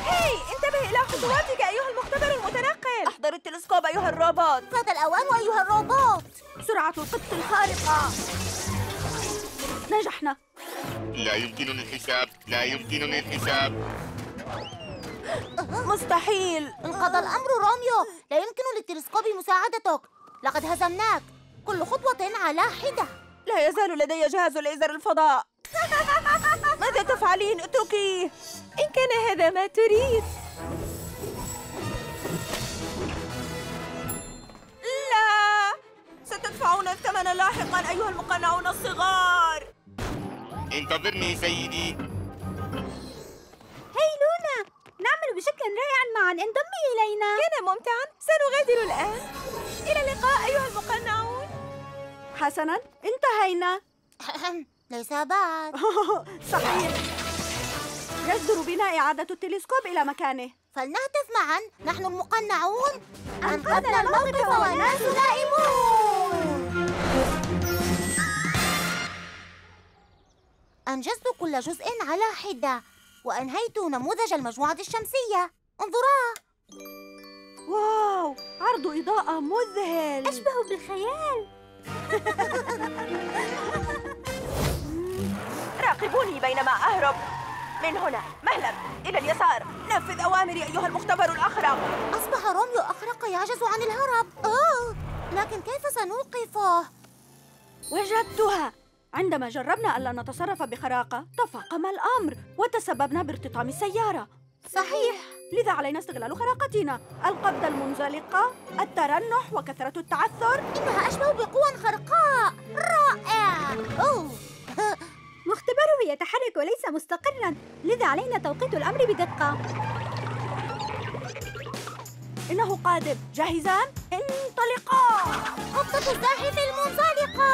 هاي انتبه إلى خطواتك أيها المختبر المتنقل. أحضر التلسكوب أيها الروبوت. فات الأوان أيها الروبوت. سرعة القط الخارقة. نجحنا. لا يمكنني الحساب لا يمكنني الحساب. مستحيل. انقضى الأمر روميو. لا يمكن للتلسكوب مساعدتك. لقد هزمناك. كل خطوة على حدة. لا يزال لدي جهاز ليزر الفضاء. (laughs) ماذا تفعلين؟ اتركيه إن كان هذا ما تريد. لا. ستدفعون الثمن لاحقا أيها المقنعون الصغار. انتظرني سيدي. هاي لونا نعمل بشكل رائع معا. انضمي إلينا. كان ممتعا. سنغادر الآن. إلى اللقاء أيها المقنعون. حسنا انتهينا. ليس بعد. (laughs) صحيح. يجدر بنا إعادة التلسكوب إلى مكانه. فلنهتف معا. نحن المقنعون. أنقذنا الموقف والناس نائمون. أنجزت كل جزء على حدة وأنهيت نموذج المجموعة الشمسية. انظرا! واو! عرض إضاءة مذهل! أشبه بالخيال! (laughs) راقبوني بينما أهرب. من هنا مهلا إلى اليسار. نفذ أوامري أيها المختبر الأخرق. أصبح روميو أخرق يعجز عن الهرب. أوه لكن كيف سنوقفه؟ وجدتها! عندما جربنا ألا نتصرف بخراقة تفاقم الأمر وتسببنا بارتطام السيارة. صحيح. لذا علينا استغلال خراقتنا. القبضة المنزلقة الترنح وكثرة التعثر. إنها أشبه بقوى خرقاء. رائع. أوه. مختبره يتحرك وليس مستقرا. لذا علينا توقيت الأمر بدقة. إنه قادم. جاهزان انطلقا. خطة الزاحف المنزلقة.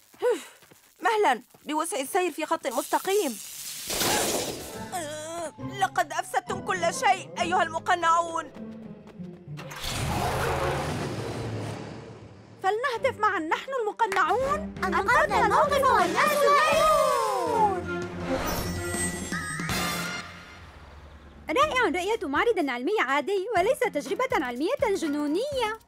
مهلا بوسع السير في خط مستقيم. لقد أفسدتم كل شيء أيها المقنعون. فلنهتف معا نحن المقنعون. أنقذنا الموقف والناس رائع رؤية معرض علمي عادي وليس تجربة علمية جنونية.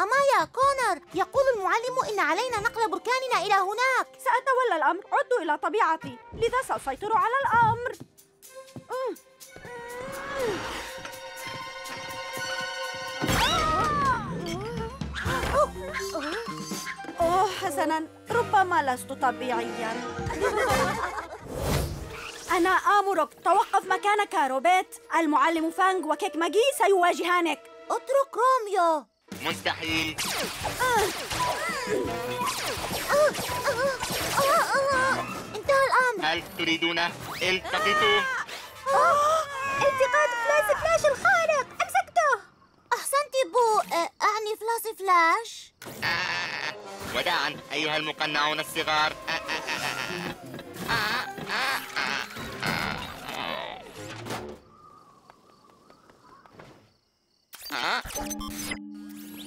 أمايا كونر يقول المعلم إن علينا نقل بركاننا إلى هناك. سأتولى الأمر عدوا إلى طبيعتي لذا سأسيطر على الأمر. أوه حسناً. ربما لست طبيعياً. (laughs) أنا آمرك توقف مكانك روبيت المعلم فانغ وكيك ماجي سيواجهانك. أترك روميو. مستحيل. انتهى الأمر. هل تريدون؟ التقطوا. التقاط فلاش فلاش الخارق. أمسكته. أحسنت بو أه، أعني فلاس فلاش. آه. وداعا أيها المقنعون الصغار. آه،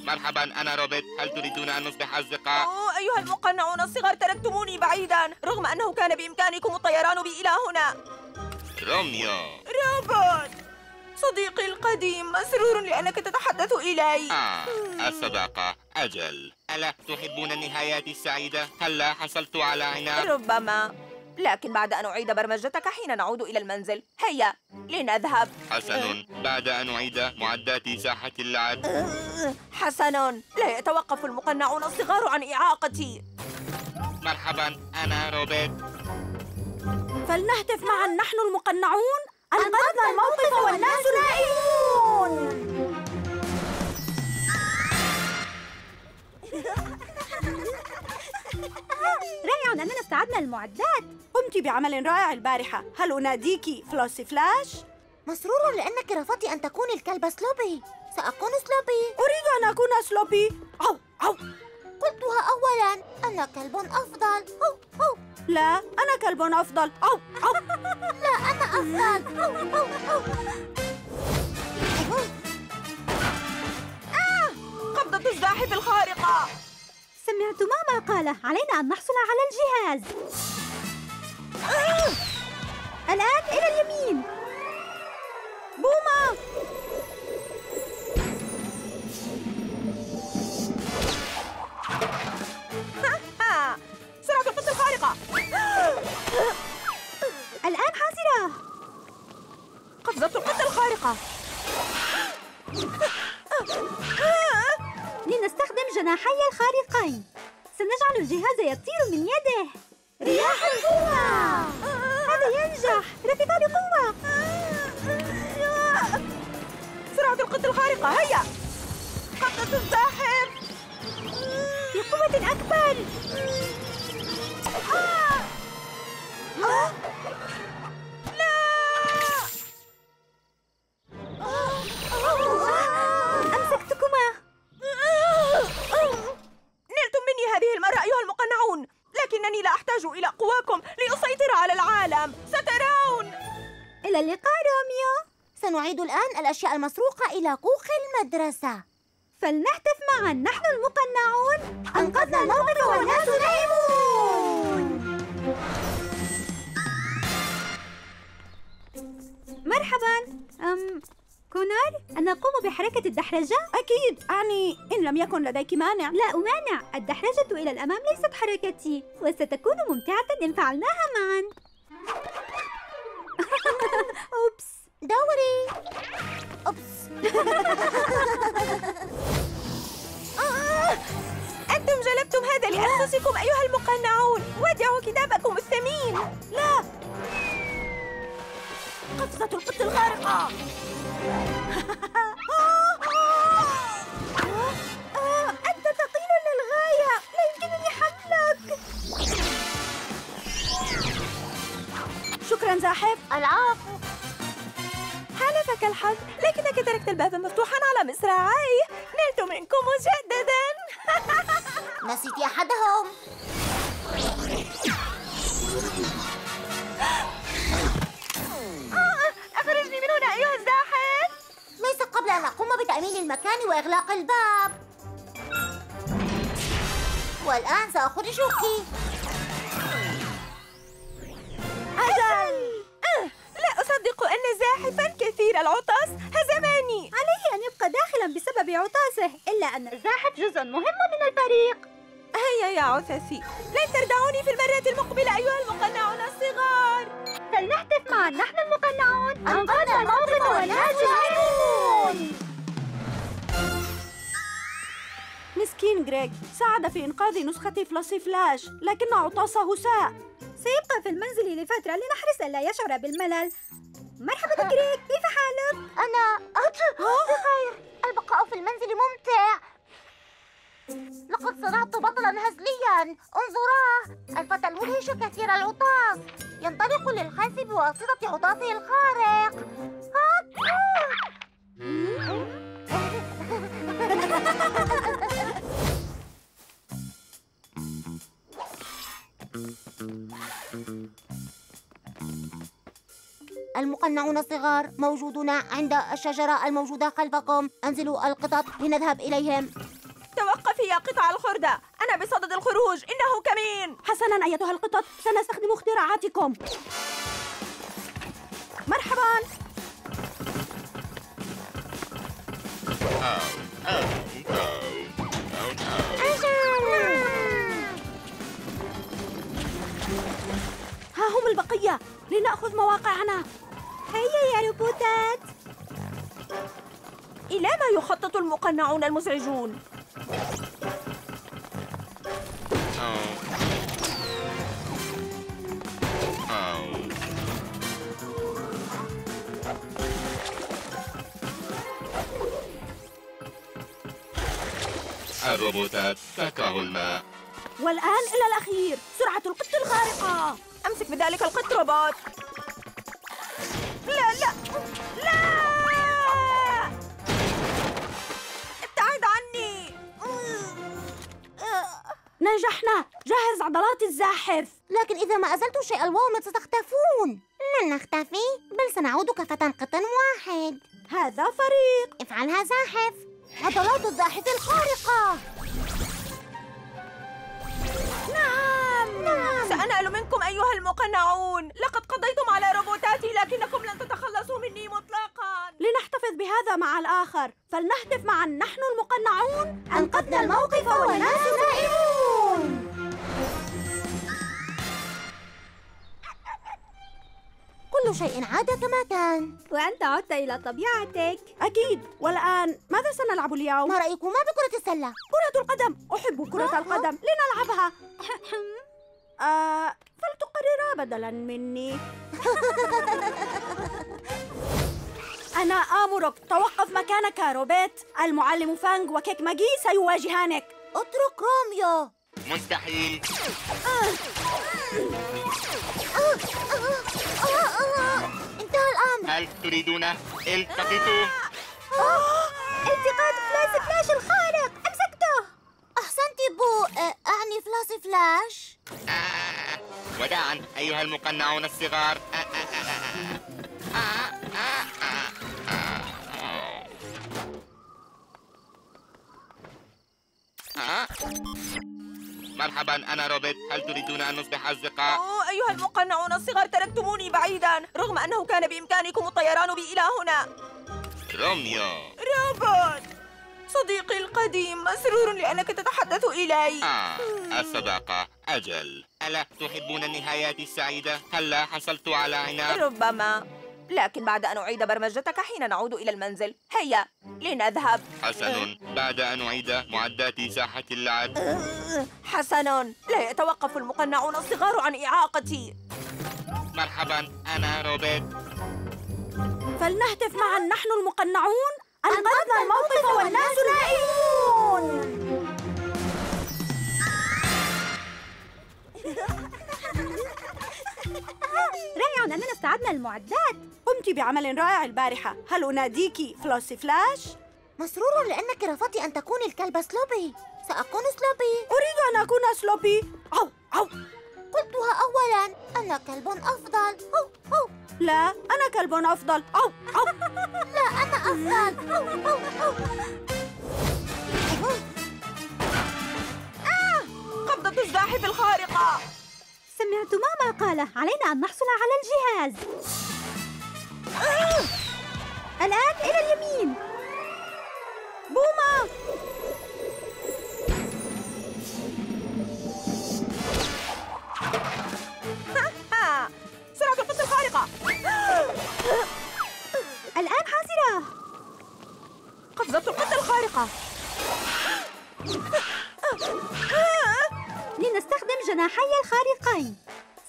مرحبا. أنا روبيت هل تريدون أن نصبح أصدقاء؟ أوه أيها المقنعون الصغار تركتموني بعيدا. رغم أنه كان بإمكانكم الطيران بي إلى هنا. روميو. روبوت صديقي القديم مسرور لأنك تتحدث إلي. آه الصداقة. أجل. ألا تحبون النهايات السعيدة؟ هلا حصلت على عناب؟ ربما. لكن بعد أن أعيد برمجتك حين نعود إلى المنزل. هيا لنذهب. حسن. بعد أن أعيد معدات ساحة اللعب. حسن. لا يتوقف المقنعون الصغار عن إعاقتي. مرحبا أنا روبيت فلنهتف معا. نحن المقنعون. أنقذنا الموقف والناس نائمون. رائع أننا استعدنا المعدات قمت بعمل رائع البارحة. هل أناديك فلوسي فلاش؟ مسرور لأنك رفضت أن تكوني الكلب سلوبي. سأكون سلوبي. أريد أن أكون سلوبي. أو أو. قلتها أولا. أنا كلب أفضل. أو أو. لا أنا كلب أفضل. أو أو. (laughs) لا أنا أفضل. أو أو أو. قبضة الزاحف الخارقة. سمعتما ما قاله. علينا أن نحصل على الجهاز. الآن إلى اليمين. بوما! (laughs) سرعة القطة الخارقة. الآن حاضرة قفزة القطة الخارقة. (laughs) لنستخدم جناحي الخارقين. سنجعل الجهاز يطير من يده. رياح القوة! هذا ينجح! رفيقا بقوة سرعة القطة الخارقة هيا! قفزة الزاحف! بقوة أكبر! أمسكتكما نلتم سأحتاج إلى قواكم لأسيطر على العالم. سترون! إلى اللقاء روميو. سنعيد الآن الأشياء المسروقة إلى كوخ المدرسة. فلنهتف معا. نحن المقنعون. أنقذنا الموقف والناس نائمون. مرحبا. أم كونار أنا أقوم بحركة الدحرجة؟ أكيد أعني إن لم يكن لديك مانع. لا أمانع الدحرجة إلى الأمام ليست حركتي وستكون ممتعة إن فعلناها معا. (laughs) أوبس دوري. أوبس. (laughs) أنتم جلبتم هذا لأنفسكم أيها المقنعون. ودعوا كتابكم الثمين. لا. قفزة القط الخارقة آه، (laughs) أنت ثقيل للغاية. لا يمكنني حملك شكرا زاحف. العفو. حالفك الحظ. لكنك تركت الباب مفتوحا على مصراعي نلت منكم مجددا. (laughs) نسيت أحدهم (laughs) أخرجني من هنا أيها الزاحف. ليس قبل أن أقوم بتأمين المكان وإغلاق الباب. والآن سأخرجك. أجل. أه، لا أصدق أن زاحفا كثير العطس هزمني عليه أن يبقى داخلا بسبب عطاسه إلا أن الزاحف جزء مهم من الفريق. هيا يا عثثي لن تردعوني في المرة المقبلة أيها المقنعون الصغار. فلنهتف معا. نحن المقنعون. أنقذنا الموقف والناس نائمون مسكين غريغ ساعد في إنقاذ نسخة فلاسي فلاش لكن عطاسه ساء سيبقى في المنزل لفترة لنحرص ألا يشعر بالملل. مرحبا كريك كيف حالك؟ أنا بخير. البقاء في المنزل ممتع. لقد صنعت بطلا هزليا. انظراه الفتى المدهش كثير العطاس. ينطلق للخلف بواسطة عطاسه الخارق. المقنعون الصغار موجودون عند الشجرة الموجودة خلفكم. انزلوا القطط لنذهب إليهم. توقفي يا قطع الخردة. أنا بصدد الخروج. إنه كمين؟ حسنا أيتها القطط. سنستخدم اختراعاتكم. مرحبا. ها هم البقية. لنأخذ مواقعنا. هيا يا روبوتات. إلى ما يخطط المقنعون المزعجون. الروبوتات تكره الماء والآن إلى الأخير سرعة القط الخارقة أمسك بذلك القط روبوت. لا لا لا. نجحنا. جهز عضلات الزاحف. لكن إذا ما أزلت شيء الوامض ستختفون. لن نختفي بل سنعود كفتى قط واحد. هذا فريق. افعلها زاحف. عضلات الزاحف الخارقة. نعم. نعم. سأنال منكم أيها المقنعون. لقد قضيتم على روبوتاتي لكنكم لن تتخلصوا مني مطلقا. لنحتفظ بهذا مع الآخر. فلنهتف معا. نحن المقنعون. أنقذنا الموقف والناس نائمون كل شيء عاد كما كان. وأنت عدت إلى طبيعتك. أكيد. والآن ماذا سنلعب اليوم؟ ما رأيكما بكرة السلة؟ كرة القدم. أحب كرة القدم. لنلعبها. (laughs) آه فلتقررا بدلا مني. (laughs) أنا آمرك توقف مكانك روبيت المعلم فانغ وكيك ماجي سيواجهانك. أترك روميو مستحيل. انتهى الأمر. هل تريدون؟ التقطوا. التقاط فلاش فلاش الخارق. بو آه، أعني فلاسي فلاش. آه، وداعا أيها المقنعون الصغار. آه،. مرحبا أنا روبيت هل تريدون أن نصبح أصدقاء؟ أوه أيها المقنعون الصغار تركتموني بعيدا. رغم أنه كان بإمكانكم الطيران بي إلى هنا. روميو. روبوت! صديقي القديم مسرور لأنك تتحدث إلي. آه الصداقة أجل. ألا تحبون النهايات السعيدة؟ هلا حصلت على عناب؟ ربما. لكن بعد أن أعيد برمجتك حين نعود إلى المنزل. هيا لنذهب. حسن بعد أن أعيد معدات ساحة اللعب. حسن لا يتوقف المقنعون الصغار عن إعاقتي. مرحبا أنا روبيت فلنهتف معا نحن المقنعون؟ أنقذنا الموقف والناس نائمون (laughs) رائع أننا استعدنا المعدات قمت بعمل رائع البارحة. هل أناديك فلوسي فلاش؟ مسرور لأنك رفضت أن تكوني الكلب سلوبي. سأكون سلوبي. أريد أن أكون سلوبي. عو عو قلتها أولا. أنا كلب أفضل. أو أو. لا أنا كلب أفضل. عو عو (laughs) لا أنا أفضل. أو أو أو. قبضة الزاحف الخارقة. سمعتما ما قاله. علينا أن نحصل على الجهاز. الآن إلى اليمين. بوما الخارقة الآن حاضرة قفزة القط الخارقة. لنستخدم جناحي الخارقين.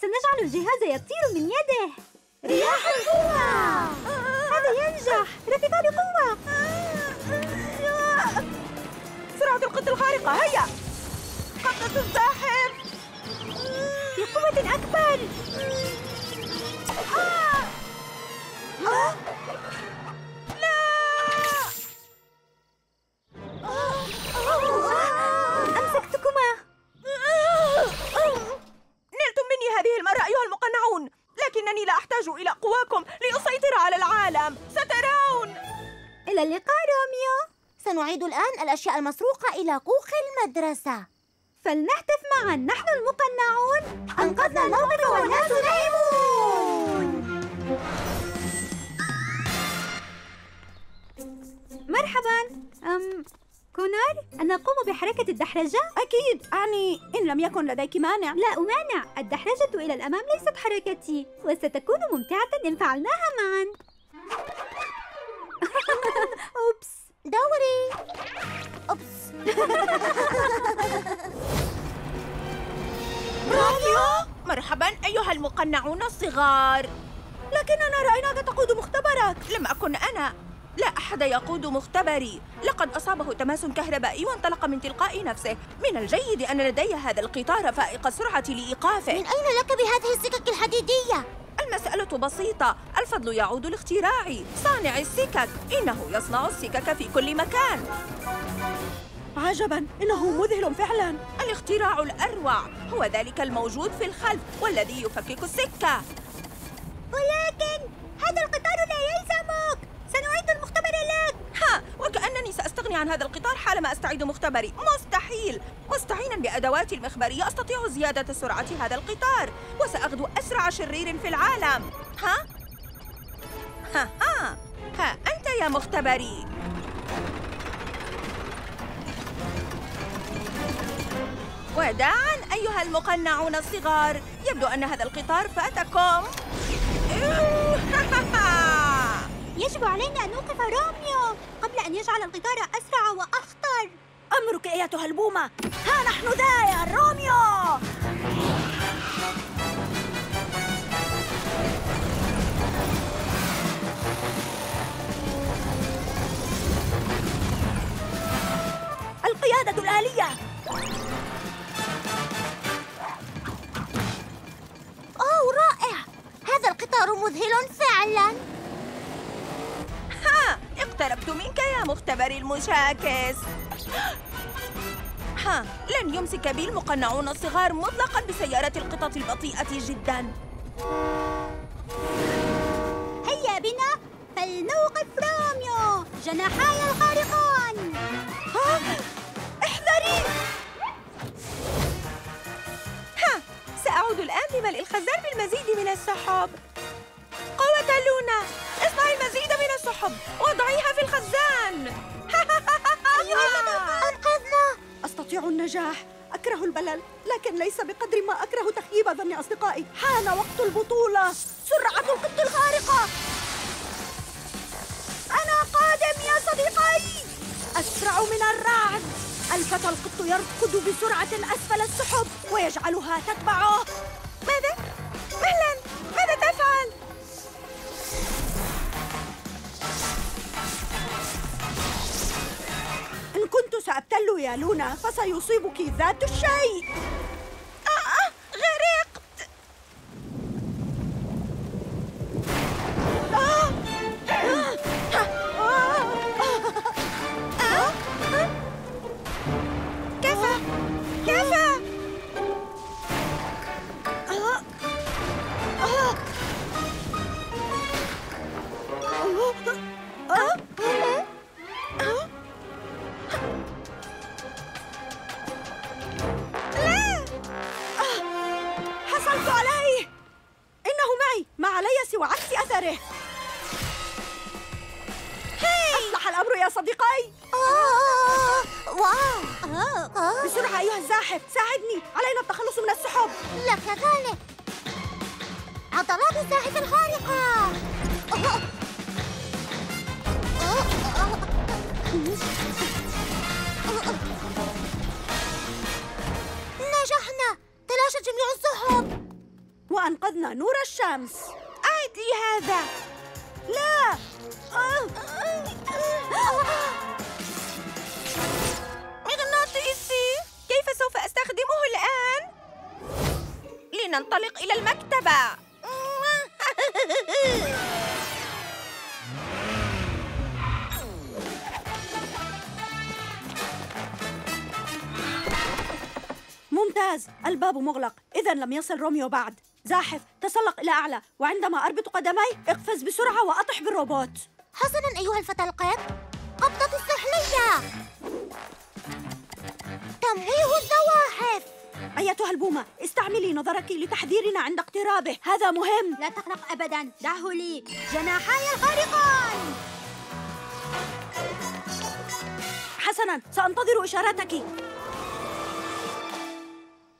سنجعل الجهاز يطير من يده. رياح القوة. هذا ينجح. رفيقان قوة سرعة القط الخارقة. هيا. قفزة الزاحف بقوة أكبر. الأشياء المسروقة إلى كوخ المدرسة. فلنهتف معا. نحن المقنعون. أنقذنا الموقف والناس نائمون مرحبا. أم كونار أنا أقوم بحركة الدحرجة؟ أكيد. أعني إن لم يكن لديك مانع. لا أمانع. الدحرجة إلى الأمام ليست حركتي وستكون ممتعة. إن فعلناها معا. (laughs) أوبس. دوري. أوبس. (laughs) روميو مرحبا أيها المقنعون الصغار. لكننا رأيناك تقود مختبرك. لم أكن أنا. لا أحد يقود مختبري. لقد أصابه تماس كهربائي وانطلق من تلقاء نفسه. من الجيد أن لدي هذا القطار فائق السرعة لإيقافه. من أين لك بهذه السكك الحديدية؟ المسألة بسيطة. الفضل يعود لاختراعي. صانع السكك. إنه يصنع السكك في كل مكان. عجبا. إنه مذهل فعلا. الاختراع الأروع. هو ذلك الموجود في الخلف والذي يفكك السكة. ولكن هذا القطار لا يلزمك. سنعيد المختبر لك. ها وكأنني سأستغني عن هذا القطار حالما أستعيد مختبري. مستحيل. مستعينا بأدواتي المخبرية أستطيع زيادة سرعة هذا القطار وسأغدو أسرع شرير في العالم. ها؟ ها ها ها أنت يا مختبري. وداعا أيها المقنعون الصغار يبدو أن هذا القطار فاتكم. (laughs) يجب علينا أن نوقف روميو قبل أن يجعل القطار أسرع وأخطر. أمرك أيتها البومة. ها نحن ذا ها مختبري المشاكس. ها لن يمسك بي المقنعون الصغار مطلقا بسيارة القطط البطيئة جدا. هيا بنا فلنوقف روميو. جناحاي الخارقان احذري! ها سأعود الآن لملء الخزان بالمزيد من السحب. النجاح. أكره البلل لكن ليس بقدر ما أكره تخييب ظن أصدقائي. حان وقت البطولة. سرعة القط الخارقة. أنا قادم يا صديقي. أسرع من الرعد. الفتى القط يركض بسرعة أسفل السحب ويجعلها تتبعه. ماذا؟ سأبتل يا لونا فسيصيبك ذات الشيء. يصل روميو بعد. زاحف تسلق إلى أعلى. وعندما أربط قدمي اقفز بسرعة وأطح بالروبوت. حسنا أيها الفتى القط قبضة السحلية. تمويه الزواحف. أيتها البومة استعملي نظرك لتحذيرنا عند اقترابه. هذا مهم. لا تقلق أبدا. دعه لي. جناحاي الخارقان حسنا سأنتظر إشارتك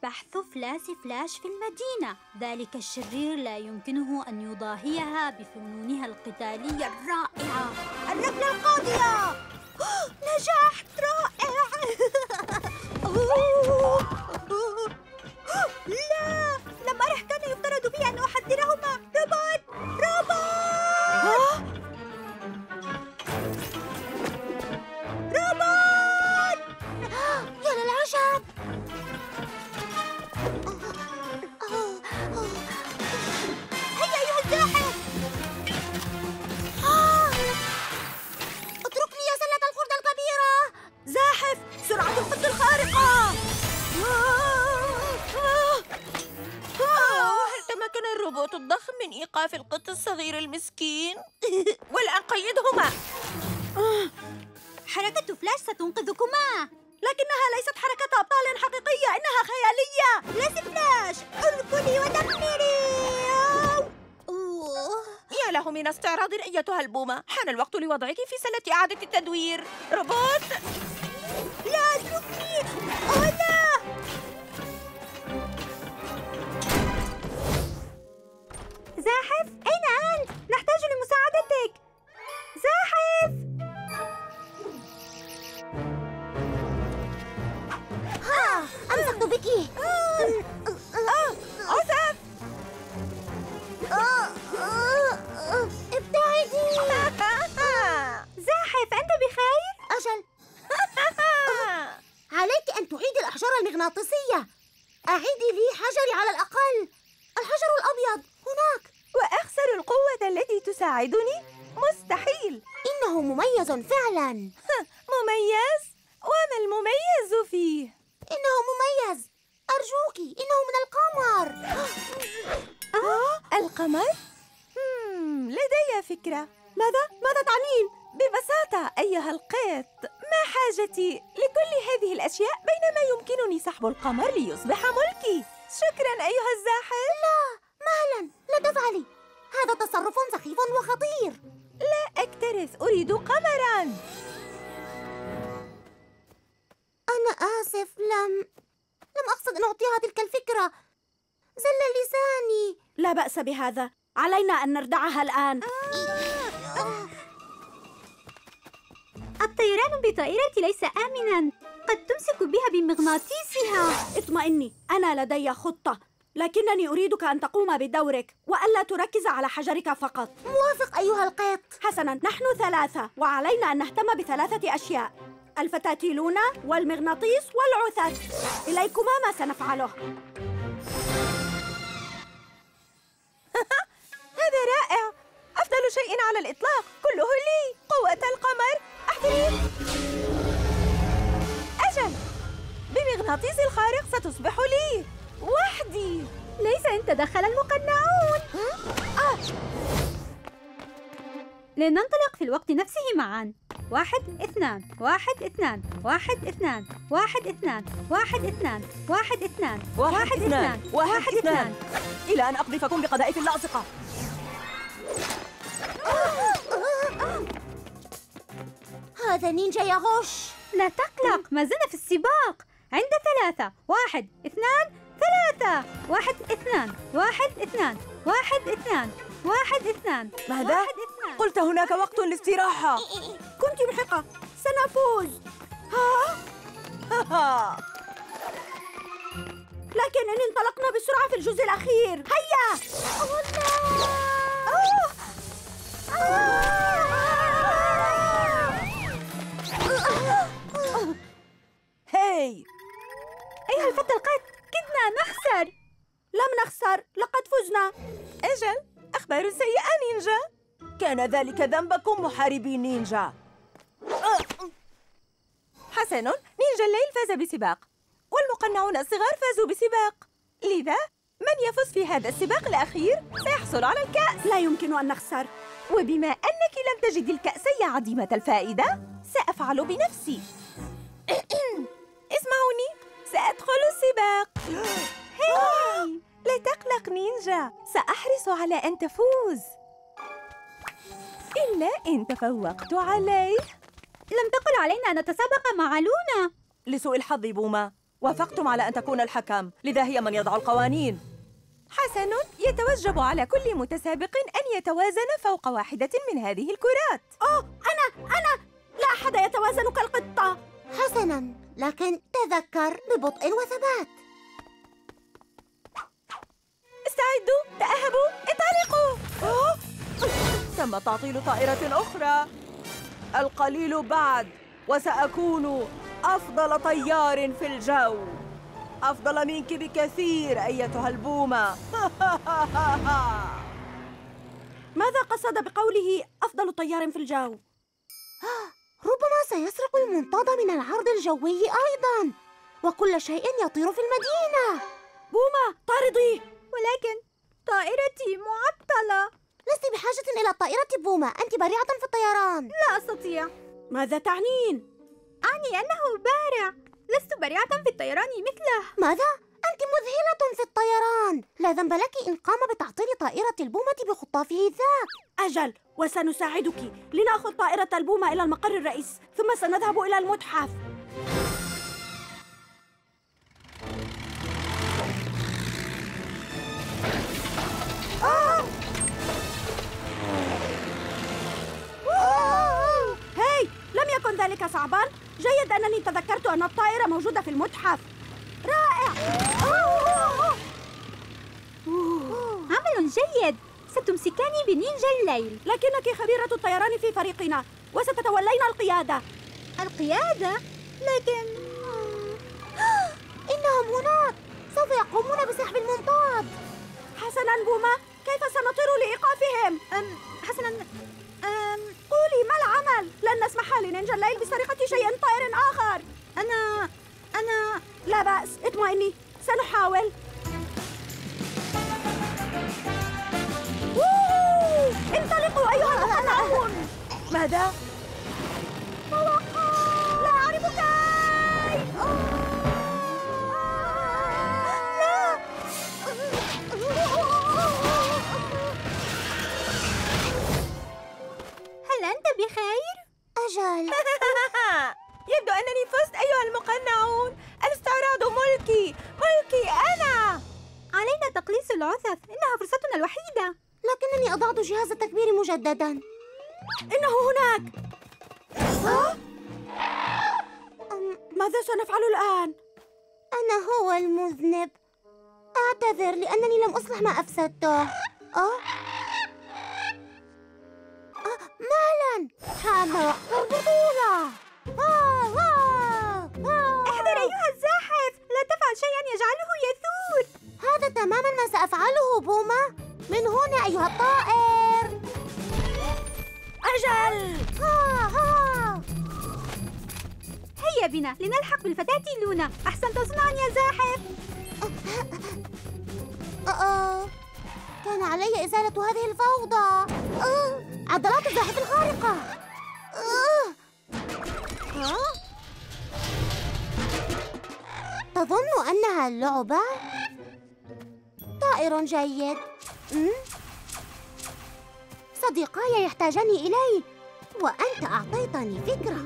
بحث فلاس فلاش في المدينة. ذلك الشرير لا يمكنه أن يضاهيها بفنونها القتالية الرائعة. الركلة القاضية! (gasps) نجحت رائع! (laughs) المسكين؟ (laughs) والآن قيدهما حركة فلاش ستنقذكما. لكنها ليست حركة أبطال حقيقية إنها خيالية. فلاش فلاش اركضي ودمري. يا له من استعراض أيتها البومة. حان الوقت لوضعك في سلة إعادة التدوير. روبوت. بدورك وألا تركز على حجرك فقط. موافق أيها القط. حسنا نحن ثلاثة وعلينا أن نهتم بثلاثة أشياء. الفتاتيلون والمغناطيس والعثث. إليكما ما سنفعله. (laughs) هذا رائع. أفضل شيء على الإطلاق. كله لي. قوة القمر. أحترم أجل. بمغناطيس الخارق ستصبح لي. وحدي. ليس إن تدخل المقنعون. لننطلق في الوقت نفسه معا. واحد اثنان. واحد اثنان. واحد اثنان. واحد اثنان. واحد اثنان. واحد اثنان. واحد اثنان. واحد اثنان. إلى أن أقذفكم بقذائف لاصقة. هذا نينجا يغش لا تقلق ما زلنا في السباق. عند ثلاثة. واحد اثنان. ثلاثة. واحد اثنان. واحد اثنان. واحد اثنان. واحد اثنان. ماذا؟ واحد اثنان. قلت هناك وقت للاستراحة. كنت محقة. سنفوز. ها؟ لكن إن انطلقنا بسرعة في الجزء الأخير. هيا! هاي نخسر. لقد فزنا. أجل أخبار سيئة نينجا. كان ذلك ذنبكم محاربي نينجا. حسن نينجا الليل فاز بسباق. والمقنعون الصغار فازوا بسباق. لذا من يفوز في هذا السباق الأخير سيحصل على الكأس. لا يمكن أن نخسر. وبما أنك لم تجد الكأس يا عديمة الفائدة سأفعل بنفسي. (coughs) اسمعوني سأدخل السباق. (gasps) هاي! لا تقلق نينجا سأحرص على أن تفوز. إلا إن تفوقت عليه. لم تقل علينا أن نتسابق مع لونا. لسوء الحظ بوما. وافقتم على أن تكون الحكم لذا هي من يضع القوانين. حسن يتوجب على كل متسابق أن يتوازن فوق واحدة من هذه الكرات. أوه أنا أنا لا أحد يتوازن كالقطة. حسنا لكن تذكر ببطء وثبات. استعدوا تأهبوا انطلقوا! تم تعطيل طائرة أخرى. القليل بعد وسأكون أفضل طيار في الجو. أفضل منك بكثير أيتها البومة. (laughs) ماذا قصد بقوله أفضل طيار في الجو؟ ربما سيسرق المنطاد من العرض الجوي أيضا وكل شيء يطير في المدينة. بوما طاردي! ولكن طائرتي معطلة. لست بحاجة إلى الطائرة بوما. أنت بريعة في الطيران. لا أستطيع. ماذا تعنين؟ أعني أنه بارع. لست بريعة في الطيران مثله. ماذا؟ أنت مذهلة في الطيران. لا ذنب لك إن قام بتعطيل طائرة البومة بخطافه ذاك. أجل وسنساعدك لنأخذ طائرة البومة إلى المقر الرئيس ثم سنذهب إلى المتحف. هاي لم يكن ذلك صعبا. جيد أنني تذكرت أن الطائرة موجودة في المتحف. رائع. عمل جيد. ستمسكاني بنينجا الليل. لكنك خبيرة الطيران في فريقنا وستتولين القيادة. القيادة؟ لكن إنهم هناك. سوف يقومون بسحب المنطاد. حسنا بوما. كيف سنطير لإيقافهم؟ أم حسنا. أم قولي ما العمل؟ لن نسمح لنينجا الليل بسرقة شيء طائر آخر. أنا أنا لا بأس. اطمئني. سنحاول! انطلقوا أيها المقنعون ماذا؟ لا أعرف كيف هل أنت بخير؟ أجل. (laughs) يبدو أنني فزت أيها المقنعون. الاستعراض ملكي. ملكي أنا. علينا تقليص العثث. إنها فرصتنا الوحيدة. لكنني أضعت جهاز التكبير مجددا. إنه هناك. أم، ماذا سنفعل الآن؟ أنا هو المذنب. أعتذر لأنني لم أصلح ما أفسدته. أه؟ أه مالا حان وقت البطولة. احذر أيها الزاحف. لا تفعل شيئا يجعله يثور. هذا تماما ما سأفعله بوما من هنا أيها الطائر. أجل. ها ها. هيا بنا لنلحق بالفتاة لونا. أحسنت صنعا يا زاحف. أه. كان علي إزالة هذه الفوضى. أه. عضلات الزاحف الخارقة أه ها؟ تظن أنها اللعبة؟ طائر جيد؟ صديقاي يحتاجان إلي وأنت أعطيتني فكرة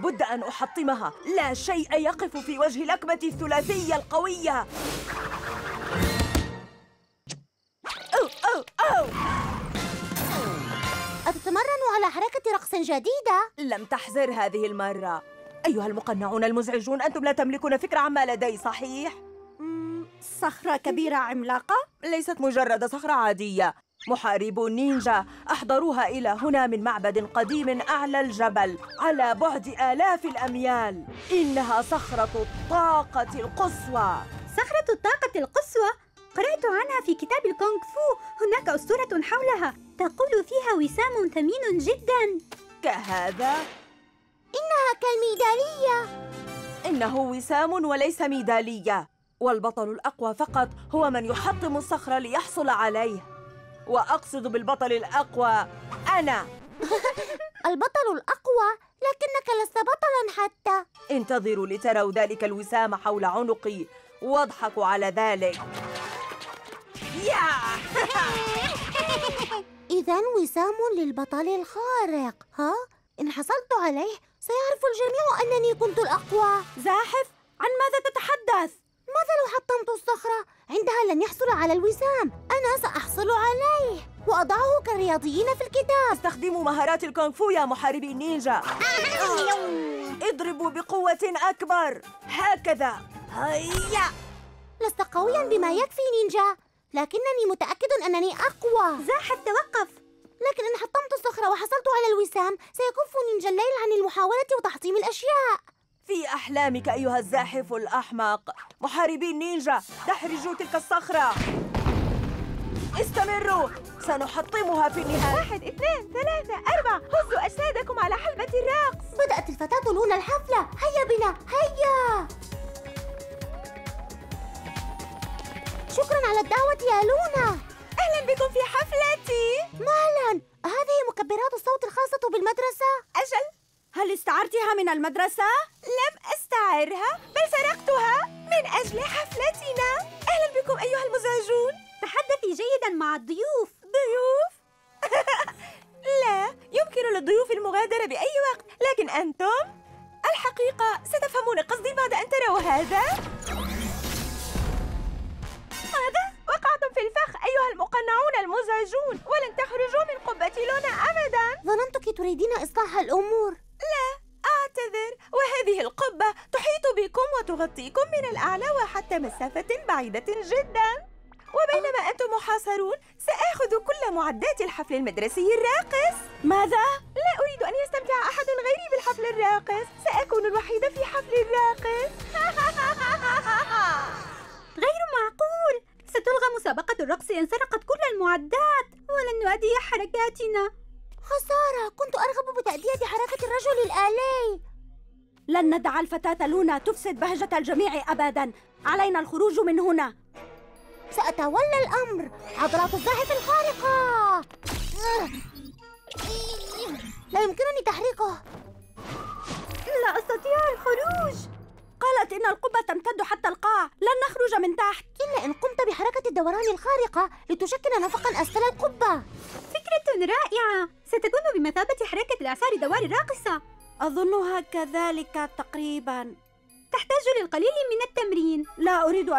لا بد أن أحطمها لا شيء يقف في وجه لكمة الثلاثية القوية أو أو أو أتتمرن على حركة رقص جديدة؟ لم تحزر هذه المرة أيها المقنعون المزعجون أنتم لا تملكون فكرة عما لدي صحيح؟ صخرة كبيرة عملاقة؟ ليست مجرد صخرة عادية محاربو نينجا أحضروها إلى هنا من معبد قديم أعلى الجبل على بعد آلاف الأميال. إنها صخرة الطاقة القصوى. صخرة الطاقة القصوى؟ قرأت عنها في كتاب الكونغ فو. هناك أسطورة حولها. تقول فيها وسام ثمين جدا. كهذا؟ إنها كالميدالية. إنه وسام وليس ميدالية والبطل الأقوى فقط هو من يحطم الصخرة ليحصل عليه. وأقصد بالبطل الأقوى أنا. (laughs) البطل الأقوى؟ لكنك لست بطلا حتى. انتظروا لتروا ذلك الوسام حول عنقي واضحكوا على ذلك. يا! (laughs) إذا وسام للبطل الخارق ها؟ إن حصلت عليه سيعرف الجميع أنني كنت الأقوى. زاحف عن ماذا تتحدث؟ ماذا لو حطمت الصخرة؟ عندها لن يحصل على الوسام أنا سأحصل عليه. وأضعه كالرياضيين في الكتاب. استخدموا مهارات الكونغ فو يا محاربي النينجا. (laughs) اضربوا بقوة أكبر. هكذا. هيا. لست قويا بما يكفي نينجا. لكنني متأكد أنني أقوى. زاحف توقف لكن إن حطمت الصخرة وحصلت على الوسام سيكف نينجا الليل عن المحاولة وتحطيم الأشياء. في أحلامك أيها الزاحف الأحمق. محاربي النينجا دحرجوا تلك الصخرة. استمروا سنحطمها في النهاية. واحد اثنين ثلاثة أربعة. هزوا أجسادكم على حلبة الرقص. بدأت الفتاة لونا الحفلة. هيا بنا هيا. شكرا على الدعوة يا لونا. أهلا بكم في حفلتي. مالا. هذه مكبرات الصوت الخاصة بالمدرسة؟ أجل. هل استعرتها من المدرسة؟ مسافة بعيدة جدا. وبينما أنتم محاصرون سآخذ كل معدات الحفل المدرسي الراقص. ماذا؟ لا أريد أن يستمتع أحد غيري بالحفل الراقص. سأكون الوحيدة في حفل الراقص. (laughs) غير معقول. ستلغى مسابقة الرقص إن سرقت كل المعدات. ولن نؤدي حركاتنا. خسارة. كنت أرغب بتأدية حركة الرجل الآلي. لن ندع الفتاة لونا. تفسد بهجة الجميع أبدا. علينا الخروج من هنا. سأتولى الأمر عضلات الزاحف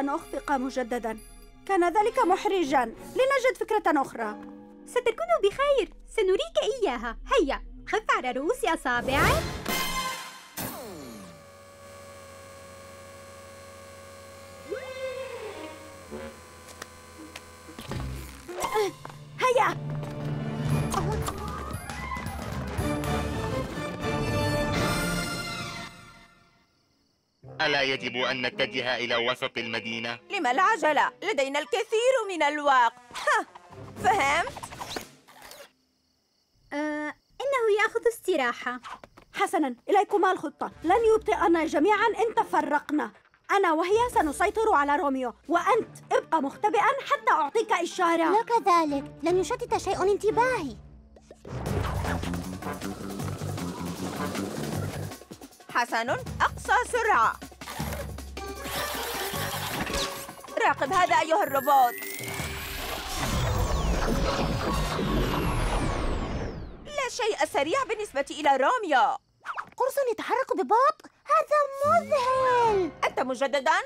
أن أخفق مجددا. كان ذلك محرجا. لنجد فكرة أخرى. ستكون بخير. سنريك إياها. هيا. خف على رؤوس أصابعك. هيا. ألا يجب أن نتجه إلى وسط المدينة؟ لما العجلة؟ لدينا الكثير من الوقت ها فهمت؟ آه، إنه يأخذ استراحة. حسنا إليكما الخطة. لن يبطئنا جميعا إن تفرقنا. أنا وهي سنسيطر على روميو وأنت ابقى مختبئا حتى أعطيك إشارة لا كذلك. لن يشتت شيء انتباهي. حسن أقصى سرعة. راقب هذا أيها الروبوت. لا شيء سريع بالنسبة إلى روميو. قرص يتحرك ببطء؟ هذا مذهل. أنت مجددا؟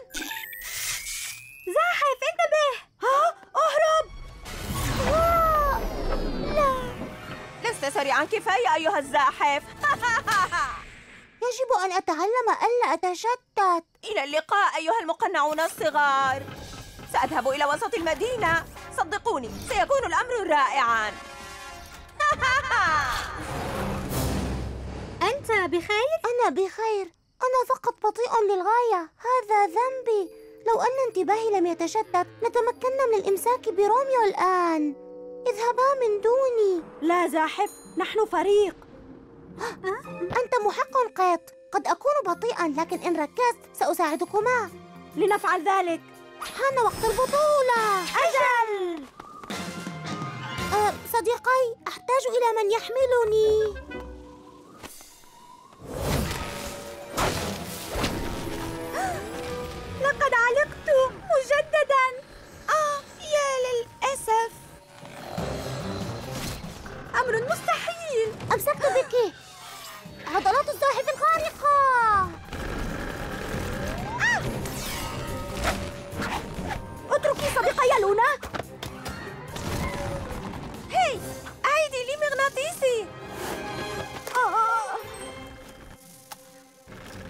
زاحف انتبه. ها؟ أهرب. آه، لا. لست سريعا كفاية أيها الزاحف. (laughs) يجب أن أتعلم ألا أتشتت. إلى اللقاء أيها المقنعون الصغار. سأذهب إلى وسط المدينة. صدقوني سيكون الأمر رائعا. (laughs) أنت بخير؟ أنا بخير. أنا فقط بطيء للغاية. هذا ذنبي. لو أن انتباهي لم يتشتت لتمكنا من الإمساك بروميو الآن. اذهبا من دوني. لا زاحف نحن فريق. أنت محق قيط قد أكون بطيئا لكن إن ركزت سأساعدكما. لنفعل ذلك. حان وقت البطولة. أجل! أه صديقي أحتاج إلى من يحملني. (gasps) لقد علقت مجددا. آه يا للأسف. أمر مستحيل. أمسكت بك. عضلات الزاحف الخارقة. اتركي صديقي لونا. هي أعيدي لي مغناطيسي آه.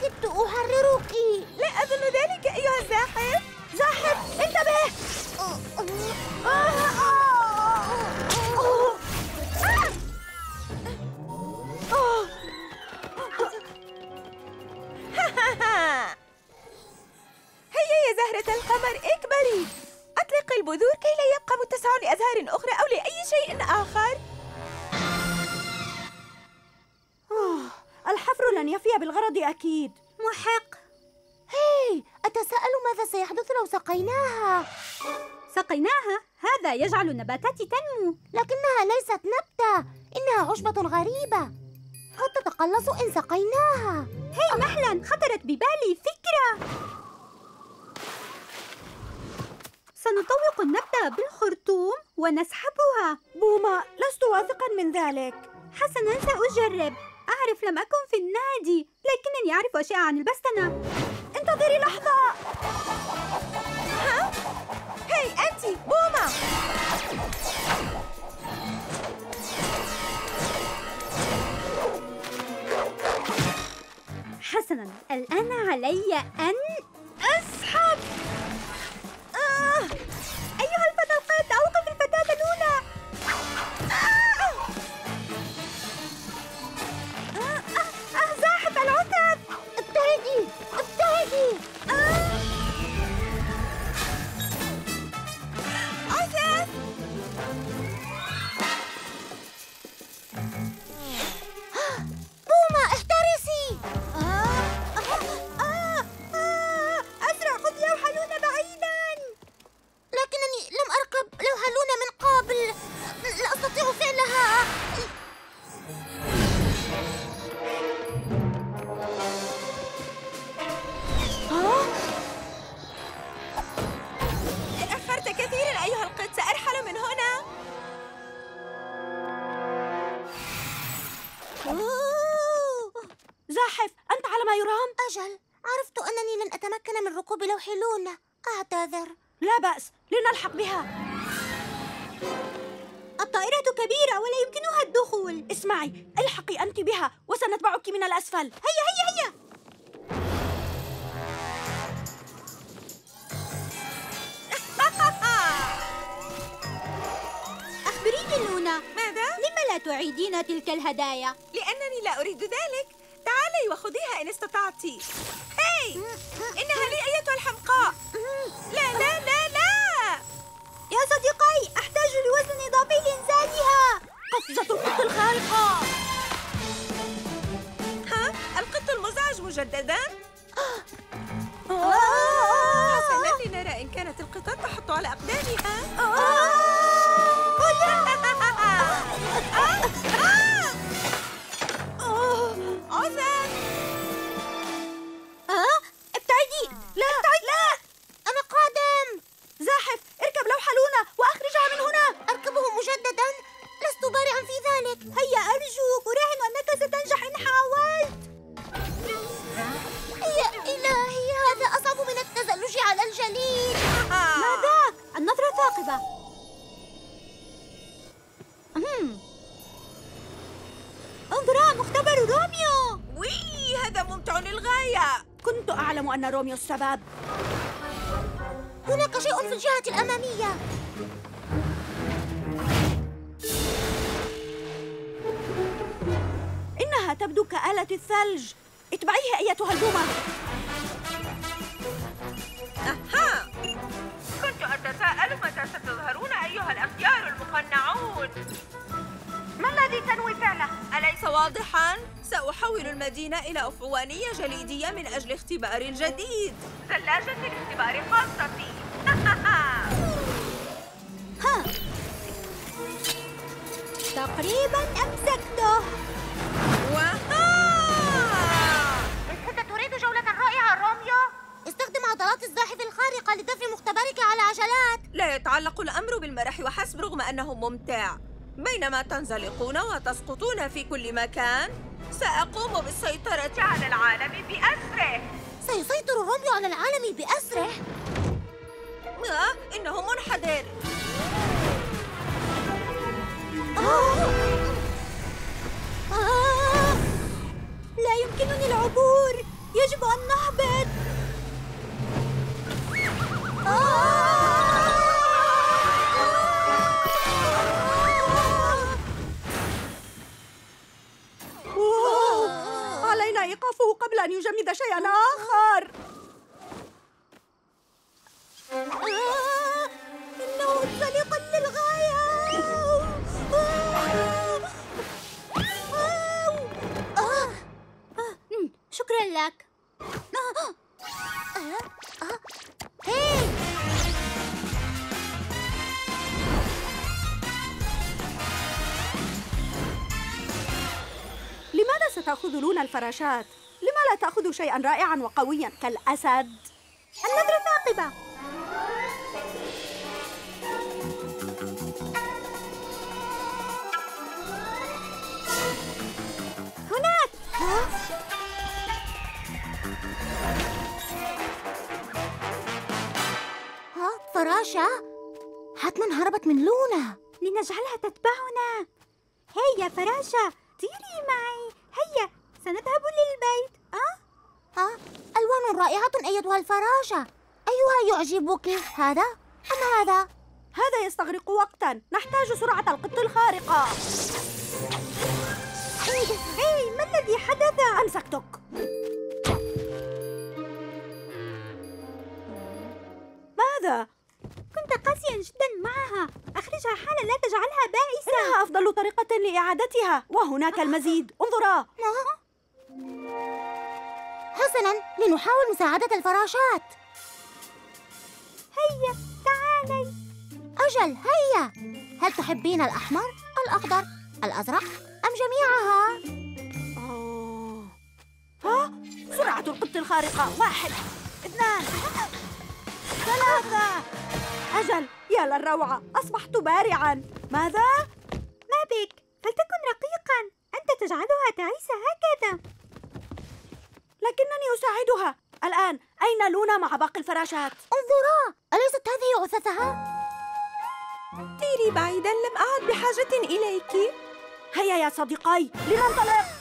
كدت أحررك لا أظن ذلك أيها الزاحف زاحف انتبه. (laughs) هيا يا زهرة القمر اكبري. أطلقي البذور كي لا يبقى متسع لأزهار أخرى أو لأي شيء آخر. الحفر لن يفي بالغرض أكيد. محق. هي أتساءل ماذا سيحدث لو سقيناها؟ سقيناها؟ هذا يجعل النباتات تنمو. لكنها ليست نبتة إنها عشبة غريبة. قد تتقلص إن سقيناها. هي مهلا خطرت ببالي فكرة. سنطوق النبتة بالخرطوم ونسحبها. بوما لست واثقا من ذلك. حسنا سأجرب. أعرف لم أكن في النادي لكنني أعرف أشياء عن البستنة. انتظري لحظة. هاي أنت. بوما! حسنا الآن علي أن أسحب آه! أيها الفتى القط أوقف الأسفل هيا هيا هيا. (laughs) أخبريني لونا. ماذا؟ لم لا تعيدين تلك الهدايا؟ لأنني لا أريد ذلك. تعالي وخذيها إن استطعت. هاي! (laughs) إنها لي أيتها الحمقاء. لا لا لا لا. يا صديقي أحتاج لوزن إضافي لإنزالها. قفزة القط الخارقة. مجددا. آه! حسنا لنرى إن كانت القطط تحط على أقدامها. آه. ابتعدي. لا. لا. أنا قادم. زاحف اركب لوحة لونا وأخرجها من هنا. أركبه مجددا. لست بارعا في ذلك. هيا أرجوك أراهن أنك ستنجح إن حاولت التزلج على الجليد. ما ذاك؟ النظرة ثاقبة. أمم. انظرا مختبر روميو. وي هذا ممتع للغاية. كنت أعلم أن روميو السبب. هناك شيء في الجهة الأمامية. إنها تبدو كآلة الثلج. اتبعيها أيتها البومة. أها. كنت أتساءل متى ستظهرون أيها الأخيار المقنعون. ما الذي تنوي فعله؟ أليس واضحا؟ سأحول المدينة إلى أفوانية جليدية من أجل اختبار الجديد. ثلاجة الاختبار خاصتي (laughs) تقريبا أمسكته. عضلات الزاحف الخارقة لدفع مختبرك على عجلات. لا يتعلق الأمر بالمرح وحسب رغم أنه ممتع. بينما تنزلقون وتسقطون في كل مكان سأقوم بالسيطرة على العالم بأسره. سيسيطر روميو على العالم بأسره؟ آه إنه منحدر. آه! لا يمكنني العبور. يجب أن نهبط! علينا إيقافه قبل أن يجمد شيئا آخر آه! إنه سليق للغاية آه! آه! آه! شكرا لك لماذا ستأخذ لون الفراشات؟ لما لا تأخذ شيئا رائعا وقويا كالأسد؟ النظرة ثاقبة هناك الفراشة؟ حتما هربت من لونا لنجعلها تتبعنا هيا يا فراشة طيري معي هيا سنذهب للبيت أه؟ ها؟ ألوان رائعة أيتها الفراشة أيها يعجبك هذا أم هذا؟ هذا يستغرق وقتا نحتاج سرعة القط الخارقة هي ما الذي حدث؟ أمسكتك ماذا؟ كنت قاسيا جدا معها. أخرجها حالا لا تجعلها بائسة. إنها أفضل طريقة لإعادتها. وهناك المزيد. انظرا. حسنا. لنحاول مساعدة الفراشات. هيا تعالي. أجل هيا. هل تحبين الأحمر، الأخضر، الأزرق أم جميعها؟ أوه. ها؟ سرعة القط الخارقة. واحد اثنان ثلاثة. أجل. يا للروعة أصبحت بارعا. ماذا؟ ما بك. فلتكن رقيقا. أنت تجعلها تعيس هكذا. لكنني أساعدها. الآن أين لونا مع باقي الفراشات؟ انظرا. أليست هذه أثثها؟ طيري بعيدا. لم أعد بحاجة إليك. هيا يا صديقي لننطلق.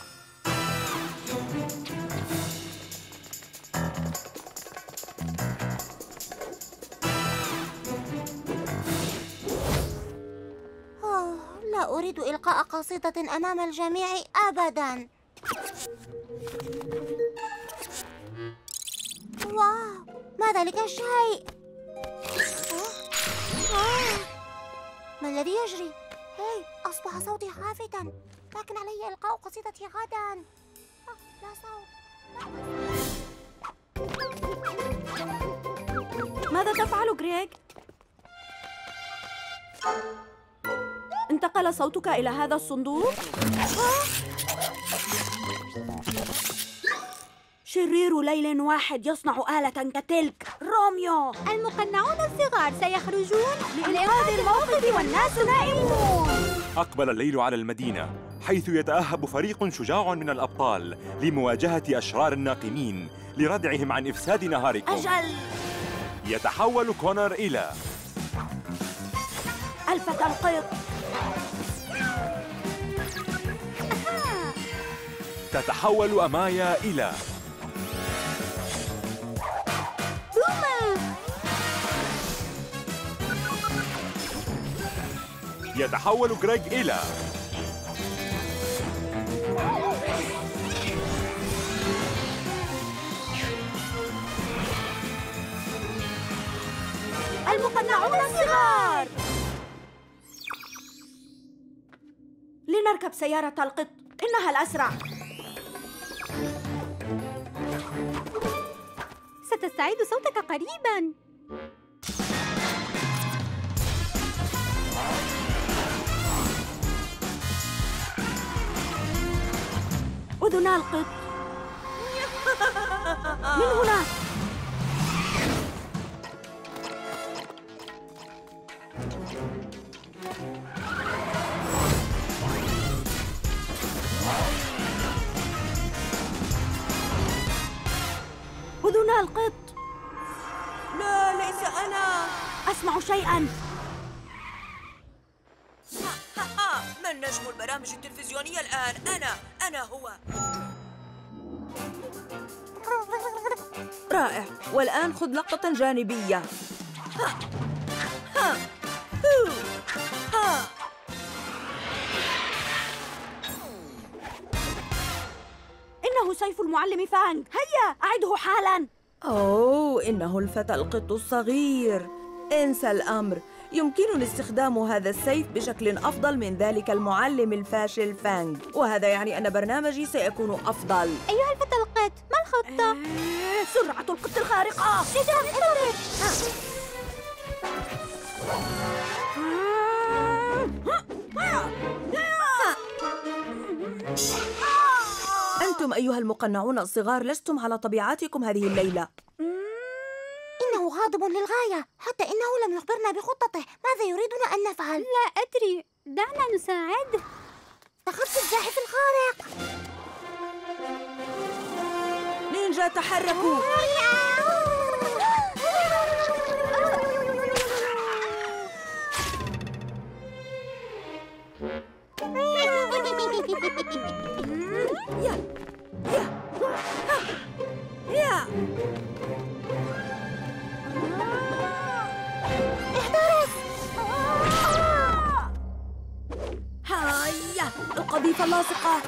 أريد إلقاء قصيدة أمام الجميع أبدا واو ما ذلك الشيء. ما الذي يجري هاي أصبح صوتي خافتا لكن علي إلقاء قصيدتي غدا آه، لا صوت ماذا تفعل غريغ؟ انتقل صوتك إلى هذا الصندوق؟ شرير ليل واحد يصنع آلة كتلك. روميو! المقنعون الصغار سيخرجون لإنقاذ الموقف والناس نائمون. أقبل الليل على المدينة حيث يتأهب فريق شجاع من الأبطال لمواجهة أشرار الناقمين لردعهم عن إفساد نهاركم. أجل! يتحول كونر إلى الفتى القط تتحول أمايا إلى يتحول غريغ إلى المقنعون الصغار لنركب سيارة القط. إنها الأسرع. ستستعيد صوتك قريبا. أذنا القط. من هنا؟ أذنا القط. لا ليس أنا. أسمع شيئا. من نجم البرامج التلفزيونية الآن؟ أنا أنا هو. رائع. والآن خذ لقطة جانبية. ها. ها. ها. إنه سيف المعلم فانغ هيا أعده حالا. أوه إنه الفتى القط الصغير. انسى الأمر. يمكنني استخدام هذا السيف بشكل أفضل من ذلك المعلم الفاشل فانغ وهذا يعني أن برنامجي سيكون أفضل. أيها الفتى القط ما الخطة؟ إيه، سرعة القط الخارقة. أنتم أيها المقنعون الصغار لستم على طبيعاتكم هذه الليلة. إنه غاضب للغاية. حتى إنه لم يخبرنا بخطته ماذا يريدنا أن نفعل؟ لا أدري. دعنا نساعد. تخطي الزاحف الخارق نينجا تحركوا. (laughs) يلا. احترس القذيفة اللاصقة.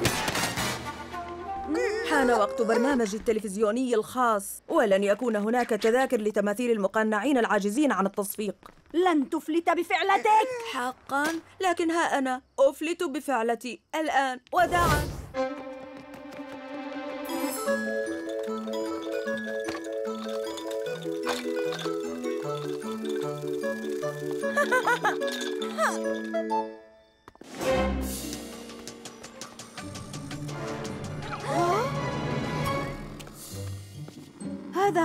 حان وقت برنامجي التلفزيوني الخاص. ولن يكون هناك تذاكر لتماثيل المقنعين العاجزين عن التصفيق. لن تفلت بفعلتك. حقا لكن ها أنا. أفلت بفعلتي الآن. وداعا. هذا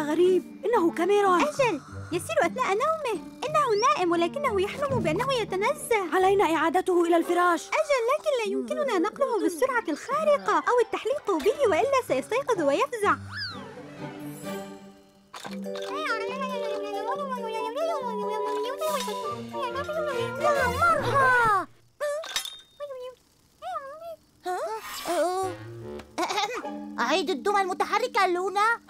غريب. إنه كاميرون أجل يسير أثناء نومه. إنه نائم ولكنه يحلم بأنه يتنزه. علينا إعادته إلى الفراش. أجل لكن لا يمكننا نقله بالسرعة الخارقة أو التحليق به وإلا سيستيقظ ويفزع. مرحى أعيد الدمى المتحركة لونا.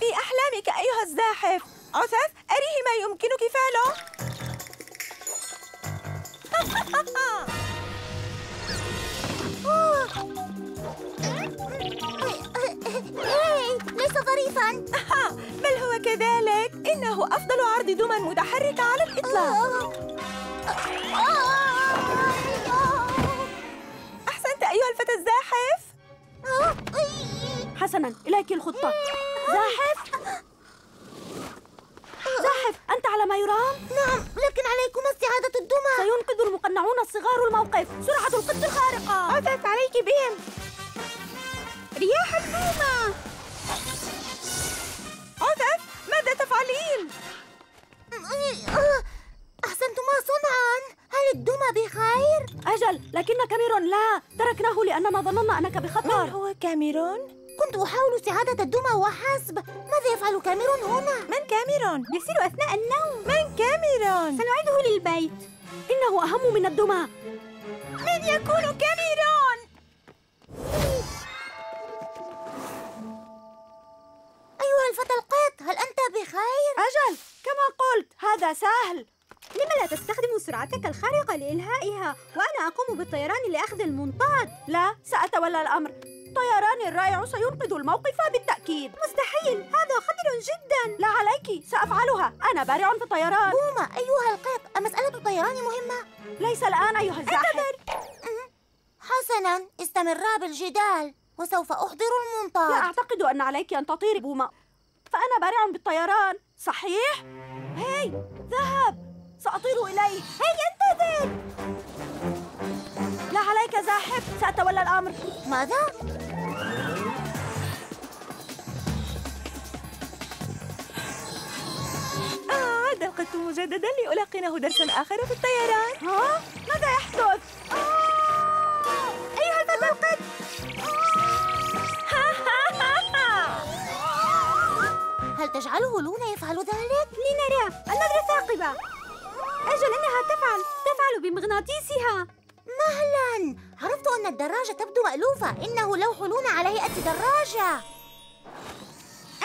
في أحلامك أيها الزاحف. عثث أريه ما يمكنك فعله. هاي ليس ظريفا. بل هو كذلك. إنه أفضل عرض دمى متحركة على الإطلاق. أحسنت أيها الفتى الزاحف. حسنا إليك الخطة. زاحف. زاحف أنت على ما يرام؟ نعم لكن عليكما استعادة الدمى. سينقذ المقنعون الصغار الموقف. سرعة القط الخارقة. عثث عليك بهم. رياح البومة عثث ماذا تفعلين؟ أحسنتما صنعا. هل الدمى بخير؟ أجل لكن كاميرون لا. تركناه لأننا ظننا أنك بخطر. هو كاميرون؟ كنت أحاول استعادة الدمى وحسب ماذا يفعل كاميرون هنا؟ من كاميرون؟ يسير أثناء النوم من كاميرون؟ سنعيده للبيت إنه أهم من الدمى من يكون كاميرون؟ أيها الفتى القط هل أنت بخير؟ أجل كما قلت هذا سهل لم لا تستخدم سرعتك الخارقة لإلهائها وأنا أقوم بالطيران لأخذ المنطاد لا سأتولى الأمر طيراني الرائع سينقذ الموقف بالتأكيد. مستحيل. هذا خطر جدا. لا عليك. سأفعلها. أنا بارع في الطيران. بومة أيها القط أمسألة الطيران مهمة؟ ليس الآن أيها الزاحف. حسنا. استمرا بالجدال. وسوف أحضر المنطاد لا أعتقد أن عليك أن تطيري بوما فأنا بارع بالطيران صحيح؟ هاي ذهب. سأطير إليه. هاي انتظر. لا عليك زاحف. سأتولى الأمر. ماذا؟ آه القط مجددا لألقنه درسا آخر في الطيران؟ ها؟ ماذا يحدث؟ أيها الفتى القط (laughs) هل تجعله لونا يفعل ذلك؟ لنرى. النظرة ثاقبة. أجل إنها تفعل. تفعل بمغناطيسها. مهلا! عرفت أن الدراجة تبدو مألوفة. إنه لوح لونا على هيئة دراجة.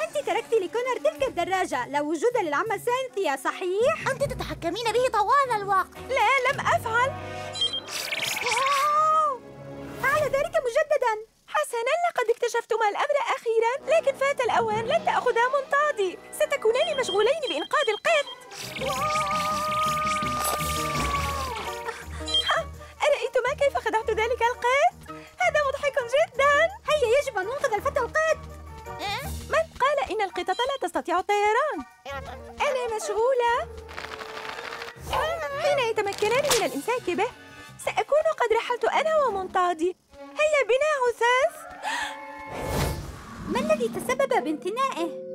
أنت تركت لكونر تلك الدراجة. لا وجود للعمة سينثيا صحيح؟ أنت تتحكمين به طوال الوقت. لا لم أفعل. فعل ذلك مجددا. حسنا لقد اكتشفتما الأمر أخيرا. لكن فات الأوان لن تأخذا منطادي. ستكونان مشغولين بإنقاذ القط أرأيتما كيف خدعت ذلك القط؟ هذا مضحك جدا. هيا يجب أن ننقذ الفتى القط من قال إن القطط لا تستطيع الطيران؟ أنا مشغولة. حين يتمكنان من الإمساك به سأكون قد رحلت أنا ومنطادي. هيا بنا عثاث ما الذي تسبب بانتنائه؟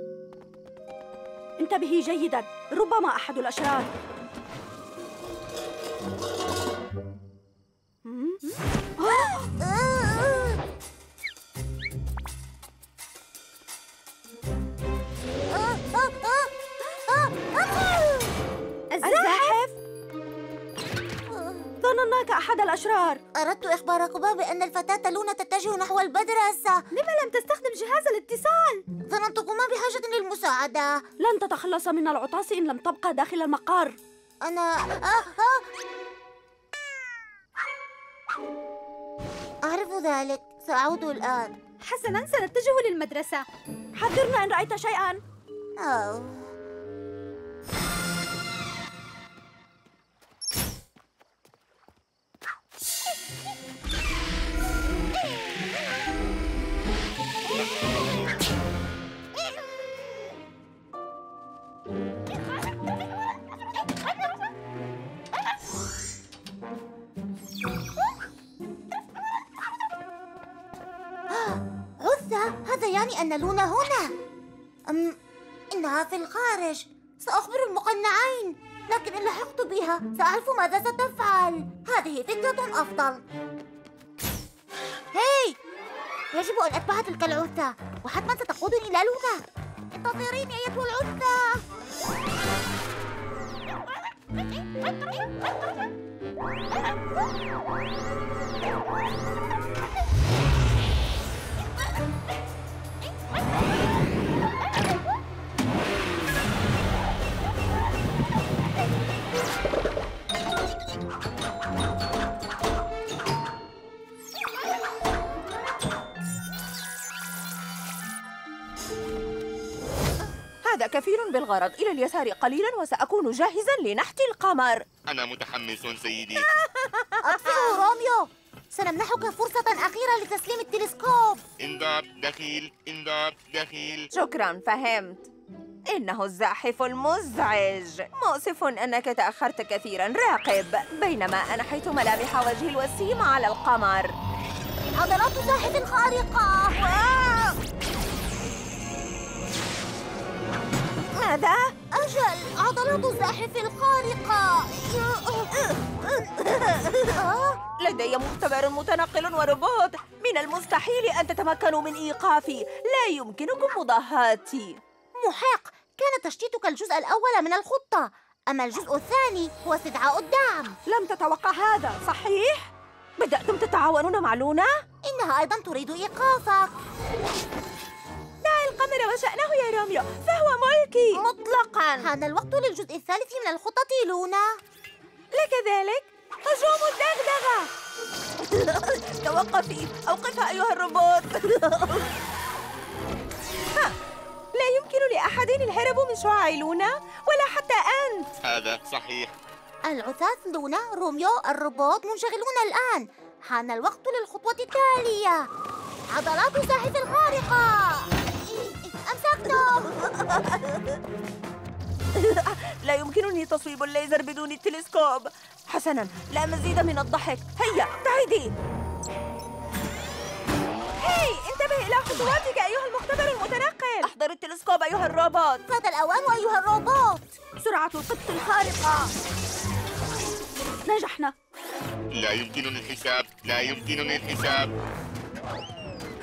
انتبهي جيدا. ربما أحد الأشرار. الزاحف ظنناك أحد الأشرار. أردت إخباركما بأن الفتاة لونا تتجه نحو المدرسة لما لم تستخدم جهاز الاتصال؟ ظننتكما بحاجة للمساعدة. لن تتخلص من العطاس إن لم تبقى داخل المقر. أنا آه آه. منذ ذلك. سأعود الآن. حسناً سنتجه للمدرسة. حذرنا إن رأيت شيئا. أوه. يعني أن لونا هنا. أم إنها في الخارج. سأخبر المقنعين لكن إن لحقت بها سأعرف ماذا ستفعل. هذه فكرة أفضل. هاي يجب أن أتبع تلك العنثة وحتما ستقودني إلى لونا. انتظريني أيتها العنثة هذا كفيل بالغرض. إلى اليسار قليلا وسأكون جاهزا لنحت القمر. أنا متحمس سيدي. (laughs) أطفئه روميو. سنمنحك فرصة أخيرة لتسليم التلسكوب. انذار دخيل انذار دخيل. شكرا فهمت. إنه الزاحف المزعج. مؤسف أنك تأخرت كثيرا. راقب. بينما أنحيت ملامح وجهي الوسيم على القمر. عضلات زاحف خارقة. ماذا؟ أجل عضلات الزاحف الخارقة لدي مختبر متنقل وروبوت من المستحيل أن تتمكنوا من إيقافي. لا يمكنكم مضاهاتي. محق كان تشتيتك الجزء الأول من الخطة. أما الجزء الثاني هو استدعاء الدعم. لم تتوقع هذا صحيح؟ بدأتم تتعاونون مع لونا؟ إنها أيضا تريد إيقافك. القمر وشأنه يا روميو فهو ملكي. مطلقا. حان الوقت للجزء الثالث من الخطة لونا. لك ذلك؟ هجوم الدغدغة (laughs) توقفي. أوقفها أيها الروبوت. (laughs) لا يمكن لأحد الهرب من شعاع لونا ولا حتى أنت. هذا صحيح. العثاث لونا روميو الروبوت منشغلون الآن. حان الوقت للخطوة التالية. عضلات الزاحف الخارقة. لا يمكنني تصويب الليزر بدون التلسكوب. حسنا لا مزيد من الضحك. هيا ابتعدي. هاي انتبه إلى خطواتك أيها المختبر المتنقل. أحضر التلسكوب أيها الروبوت. فات الأوان أيها الروبوت. سرعة القط الخارقة. نجحنا. لا يمكنني الحساب لا يمكنني الحساب.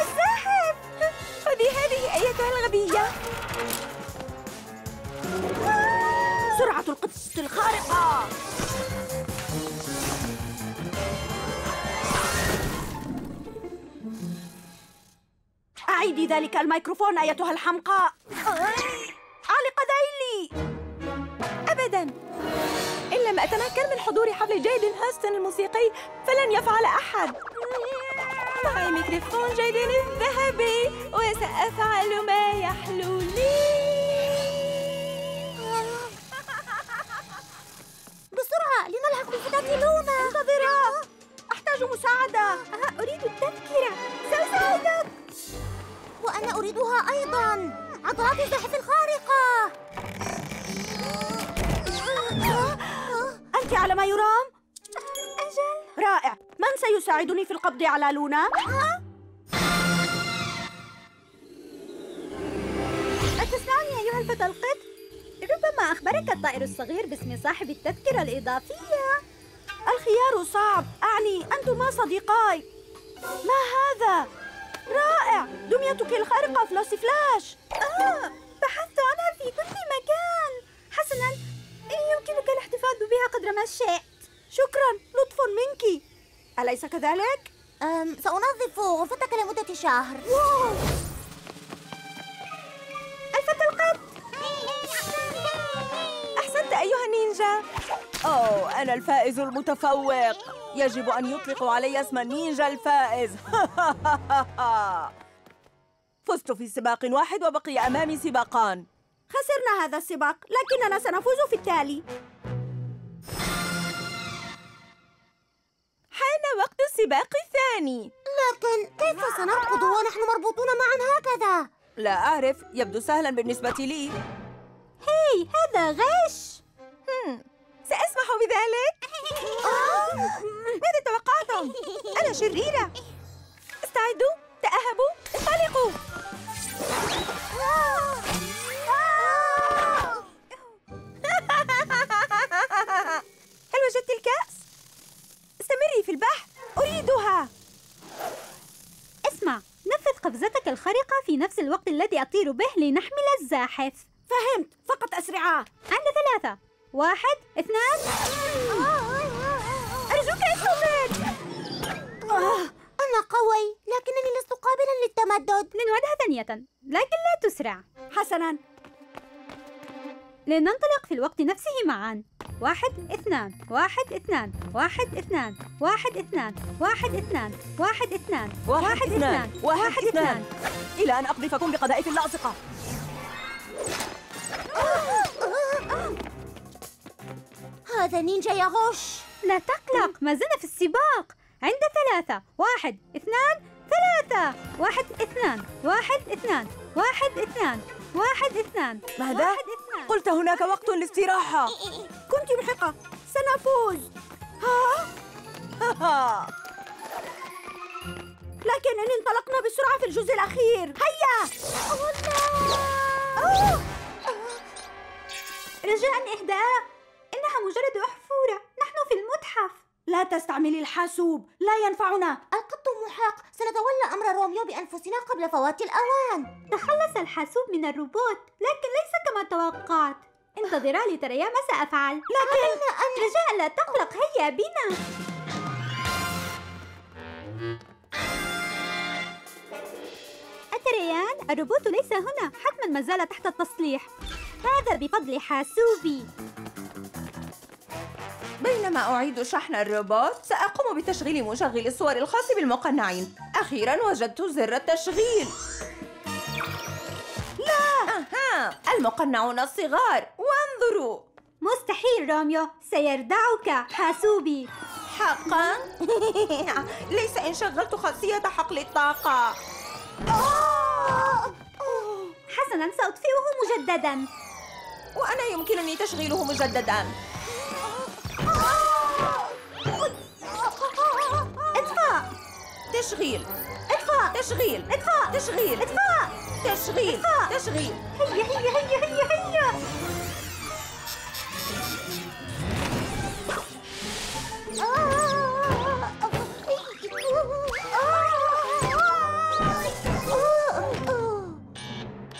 الزاحف خذي هذه أيتها الغبية. سرعة القط الخارقة. أعيدي ذلك الميكروفون أيتها الحمقاء. علق ذيلي. أبدا. إن لم أتمكن من حضور حفل جايدن هاستن الموسيقي فلن يفعل أحد. معي ميكروفون جايدن الذهبي وسأفعل ما يحلو لي. بسرعة لنلحق بفتاة لونا. انتظرا أحتاج مساعدة. أريد التذكرة. سأساعدك وأنا أريدها أيضا. عضلات الزاحف الخارقة. أنت على ما يرام؟ أجل. رائع. من سيساعدني في القبض على لونا؟ أتسمعني أيها الفتى القط؟ ربما أخبرك الطائر الصغير باسم صاحب التذكرة الإضافية. الخيار صعب. أعني أنتما صديقاي. ما هذا؟ رائع. دميتك الخارقة فلوسي فلاش. آه. شئت. شكرا لطف منك. أليس كذلك؟ أم سأنظف غرفتك لمدة شهر. واو! الفتى القط! أحسنت أيها النينجا. أوه أنا الفائز المتفوق. يجب أن يطلقوا علي اسم النينجا الفائز. (laughs) فزت في سباق واحد وبقي أمامي سباقان. خسرنا هذا السباق لكننا سنفوز في التالي. السباق الثاني. لكن كيف سنركض ونحن مربوطون معا هكذا؟ لا أعرف يبدو سهلا بالنسبة لي. هي هذا غش. سأسمح بذلك. ماذا توقعتم؟ أنا شريرة. استعدوا تأهبوا انطلقوا. (laughs) هل وجدت الكأس؟ استمري في البحث. أريدها. اسمع نفذ قفزتك الخارقة في نفس الوقت الذي أطير به لنحمل الزاحف. فهمت فقط أسرعا عند ثلاثة. واحد اثنان. أرجوك استمر آه. أنا قوي لكنني لست قابلا للتمدد. لنعدها ثانية لكن لا تسرع. حسنا. لننطلق في الوقت نفسه معا واحد اثنان واحد اثنان واحد اثنان واحد اثنان واحد اثنان واحد اثنان واحد اثنان واحد اثنان إلى أن أقذفكم بقذائف لاصقة هذا نينجا يغش لا تقلق ما زلنا في السباق عند ثلاثة واحد اثنان ثلاثة واحد اثنان واحد اثنان واحد اثنان واحد اثنان. ماذا؟ واحد اثنان. قلت هناك وقت للاستراحة. كنت محقة. سنفوز. ها؟ لكن إن انطلقنا بسرعة في الجزء الأخير. هيا! أوه! رجاء إهداء. إنها مجرد أحفورة. نحن في المتحف. لا تستعملي الحاسوب. لا ينفعنا. القط محق سنتولى أمر روميو بأنفسنا قبل فوات الأوان. تخلص الحاسوب من الروبوت لكن ليس كما توقعت. انتظرا لتريا ما سأفعل. لكن أن رجاء لا تقلق. هيا بنا. أتريان الروبوت ليس هنا. حتما ما زال تحت التصليح. هذا بفضل حاسوبي. بينما أعيد شحن الروبوت سأقوم بتشغيل مشغل الصور الخاص بالمقنعين. أخيرا وجدت زر التشغيل. لا! أها! المقنعون الصغار وانظروا! مستحيل روميو. سيردعك حاسوبي. حقا؟ (laughs) ليس إن شغلت خاصية حقل الطاقة. حسنا سأطفئه مجددا. وأنا يمكنني تشغيله مجددا. تشغيل. اطفأ تشغيل. اطفأ تشغيل. اطفأ تشغيل. اطفأ. تشغيل. هيا هيا هيا هيا هيا.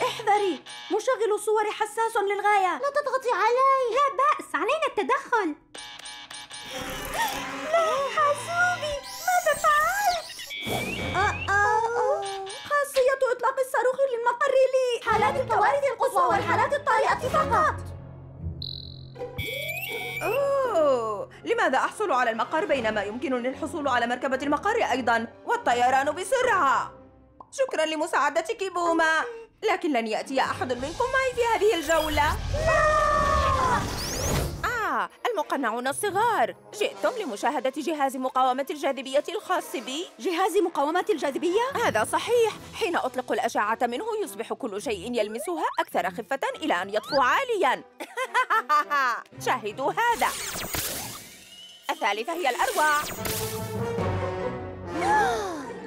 احذري مشغل الصور حساس للغاية. لا تضغطي علي. لا بأس علينا التدخل. لا حاسوبي الصاروخ للمقر لي حالات الكوارث القصوى والحالات الطارئة فقط. أوه لماذا أحصل على المقر بينما يمكنني الحصول على مركبة المقر أيضا والطيران بسرعة؟ شكرا لمساعدتك بوما. لكن لن يأتي أحد منكم معي في هذه الجولة. المقنعون الصغار. جئتم لمشاهدة جهاز مقاومة الجاذبية الخاص بي. جهاز مقاومة الجاذبية؟ هذا صحيح. حين أطلق الأشعة منه يصبح كل شيء يلمسها أكثر خفة إلى أن يطفو عالياً. (laughs) شاهدوا هذا. الثالثة هي الأروع.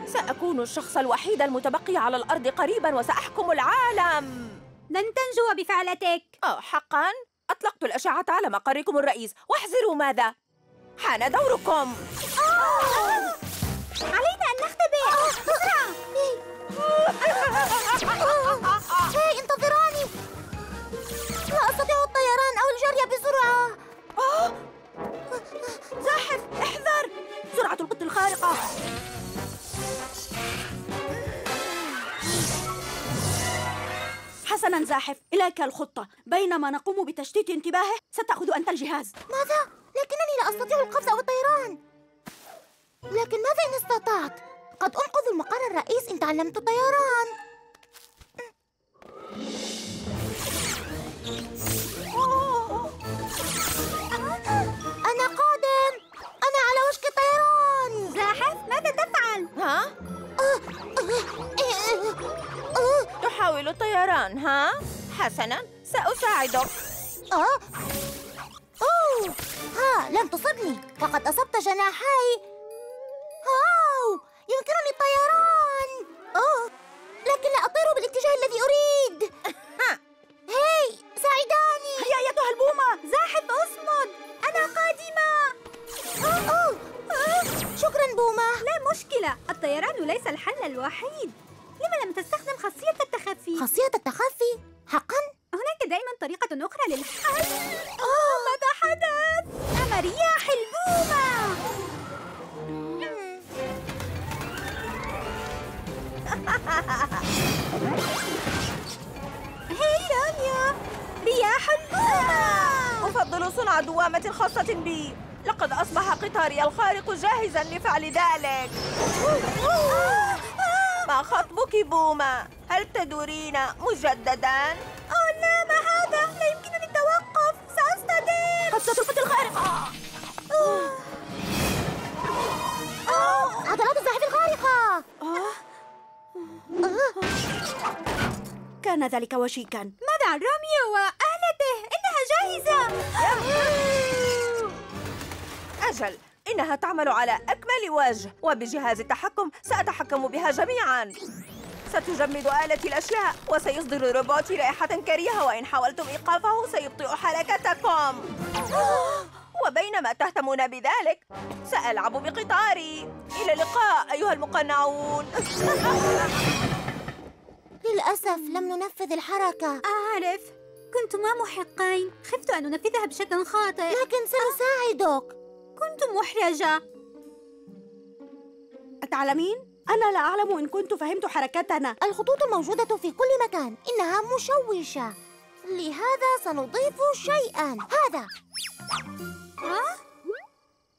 سأكون الشخص الوحيد المتبقي على الأرض قريباً وسأحكم العالم. لن تنجو بفعلتك. أه حقاً؟ أطلقت الأشعة على مقركم الرئيس. واحذروا ماذا؟ حان دوركم. علينا أن نختبئ بسرعة. هاي انتظراني. لا أستطيع الطيران أو الجري بسرعة. زاحف احذر. سرعة القط الخارقة. حسنا زاحف إليك الخطة بينما نقوم بتشتيت انتباهه ستأخذ أنت الجهاز ماذا؟ لكنني لا أستطيع القفز أو الطيران لكن ماذا إن استطعت؟ قد أنقذ المقر الرئيس إن تعلمت الطيران أنا قادم أنا على وشك الطيران زاحف ماذا تفعل؟ ها؟ تحاول الطيران ها؟ حسنا سأساعدك. آه. أوه. ها لم تصبني. فقد أصبت جناحي. أوه يمكنني الطيران. أوه لكن لا أطير بالاتجاه الذي أريد. (laughs) هاي ساعداني. هيا أيتها البومة. زاحف أصمد. أنا قادمة. أوه. أوه. شكرا بومة. لا مشكلة. الطيران ليس الحل الوحيد. لما لم تستخدم خاصية التخفي؟ خاصية التخفي؟ حقا؟ هناك دائما طريقة أخرى للحل. أوه ماذا حدث؟ أما رياح البومة (laughs) هي رانيا رياح البومة أفضل صنع دوامة خاصة بي. لقد أصبح قطاري الخارق جاهزا لفعل ذلك. ما خطبك بوما؟ هل تدورين مجددا؟ أوه لا ما هذا. لا يمكنني التوقف. سأصطدم قد ستلفت الخارقة عضلات الزاحف الخارقة. كان ذلك وشيكا. ماذا عن روميو وآلته؟ إنها جاهزة. أجل. إنها تعمل على أكمل وجه وبجهاز التحكم سأتحكم بها جميعا. ستجمد آلتي الأشياء وسيصدر روبوتي رائحة كريهة وإن حاولتم إيقافه سيبطئ حركتكم. (gasps) وبينما تهتمون بذلك سألعب بقطاري. إلى اللقاء أيها المقنعون. (laughs) للأسف لم ننفذ الحركة. أعرف. كنتما محقين. خفت أن أنفذها بشكل خاطئ. لكن سنساعدك. كنت محرجة. أتعلمين؟ أنا لا أعلم إن كنت فهمت حركتنا. الخطوط الموجودة في كل مكان. إنها مشوشة. لهذا سنضيف شيئا. هذا.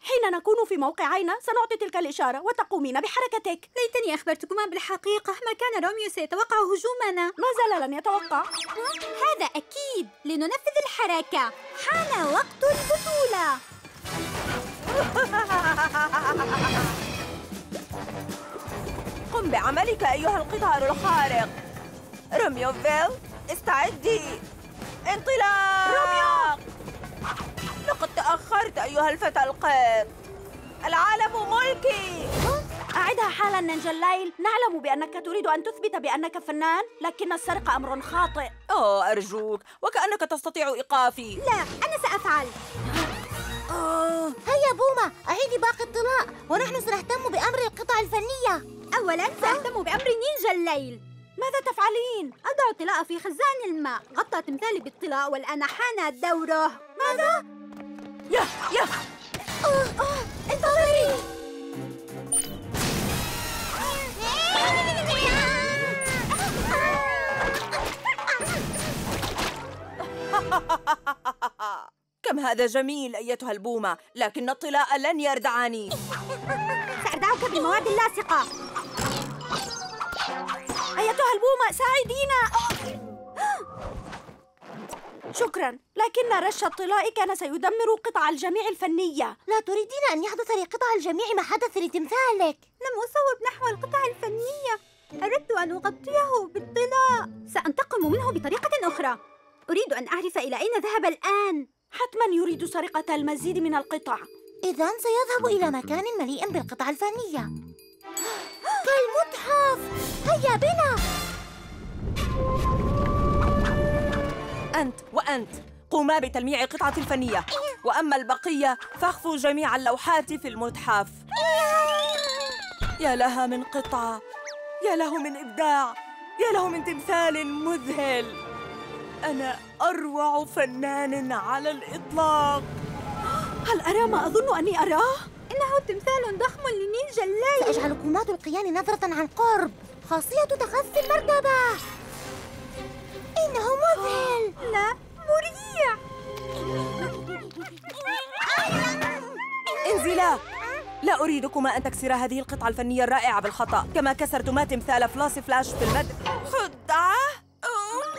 حين نكون في موقعينا سنعطي تلك الإشارة وتقومين بحركتك. ليتني أخبرتكما بالحقيقة ما كان روميو سيتوقع هجومنا. ما زال لن يتوقع. هذا أكيد. لننفذ الحركة. حان وقت البطولة. قم بعملك أيها القطار الخارق. روميو فيل استعدي. انطلاق. روميو! لقد تأخرت أيها الفتى القط العالم ملكي. أعدها حالا نينجا الليل. نعلم بأنك تريد أن تثبت بأنك فنان لكن السرقة أمر خاطئ. أوه أرجوك. وكأنك تستطيع إيقافي. لا أنا سأفعل. هيا بوما أعيدي باقي الطلاء ونحن سنهتم بأمر القطع الفنية. أولا سأهتم بأمر نينجا الليل. ماذا تفعلين؟ أضع الطلاء في خزان الماء. غطى تمثالي بالطلاء والآن حان دوره. ماذا؟ يا يا. انتظري. (laughs) كم هذا جميل أيتها البومة لكن الطلاء لن يردعني سأردعك بالمواد اللاصقة أيتها البومة ساعدينا شكرا لكن رش الطلاء كان سيدمر قطع الجميع الفنية. لا تريدين أن يحدث لقطع الجميع ما حدث لتمثالك. لم أصوب نحو القطع الفنية. أردت أن أغطيه بالطلاء. سأنتقم منه بطريقة أخرى. أريد أن أعرف إلى أين ذهب الآن. حتما يريد سرقة المزيد من القطع. إذا سيذهب إلى مكان مليء بالقطع الفنية. كالمتحف! هيا بنا! أنت وأنت قوما بتلميع قطعة الفنية. وأما البقية فاخفوا جميع اللوحات في المتحف. يا لها من قطعة يا له من إبداع يا له من تمثال مذهل. أنا أروع فنان على الإطلاق. هل أرى ما أظن أني أراه؟ إنه تمثال ضخم لنينجا الليل. سأجعلكما تلقيان نظرة عن قرب. خاصية تخفي المركبة. إنه مذهل. لا مريع. انزلا لا أريدكما أن تكسرا هذه القطعة الفنية الرائعة بالخطأ. كما كسرتما تمثال فلاش فلاش في المد. خدعة؟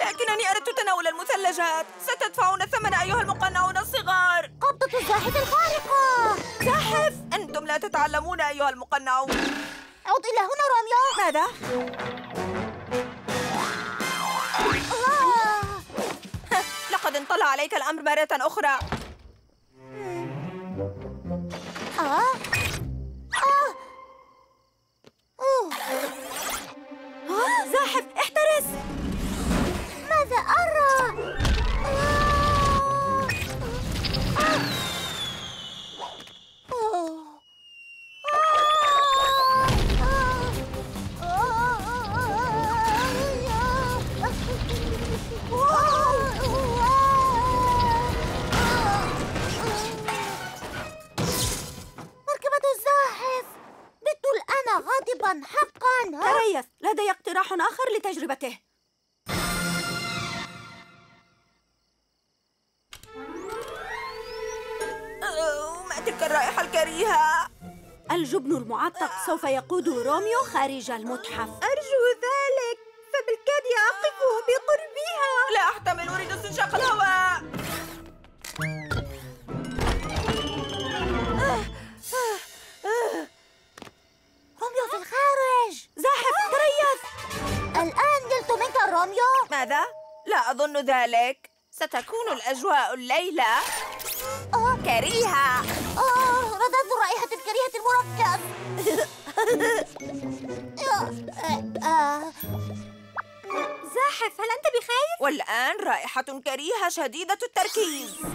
لكنني أردت تناول المثلجات ستدفعون الثمن أيها المقنعون الصغار قبضة الزاحف الخارقة زاحف أنتم لا تتعلمون أيها المقنعون عد إلى هنا روميو ماذا؟ آه. لقد انطلع عليك الأمر مرة أخرى آه. آه. أوه. آه، زاحف احترس ماذا أرى؟ آه. آه. سوف يقود روميو خارج المتحف. أرجو ذلك. فبالكاد أقف بقربها. لا أحتمل أريد استنشاق الهواء. روميو في الخارج. زاحف تريث. الآن نلت منك روميو. ماذا؟ لا أظن ذلك. ستكون الأجواء الليلة. آه. كريهة كريهة شديدة التركيز.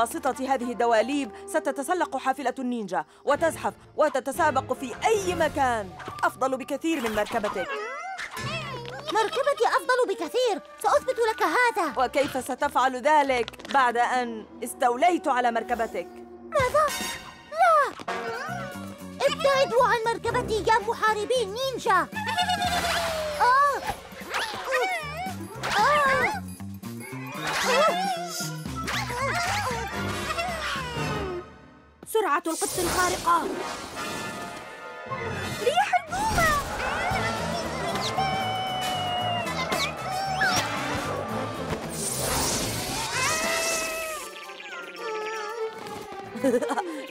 بواسطة هذه الدواليب ستتسلق حافلة النينجا وتزحف وتتسابق في أي مكان أفضل بكثير من مركبتك مركبتي أفضل بكثير سأثبت لك هذا وكيف ستفعل ذلك بعد أن استوليت على مركبتك؟ ماذا؟ لا ابتعدوا عن مركبتي يا محاربي نينجا آه. آه. سرعة القط الخارقة. ريح البومة.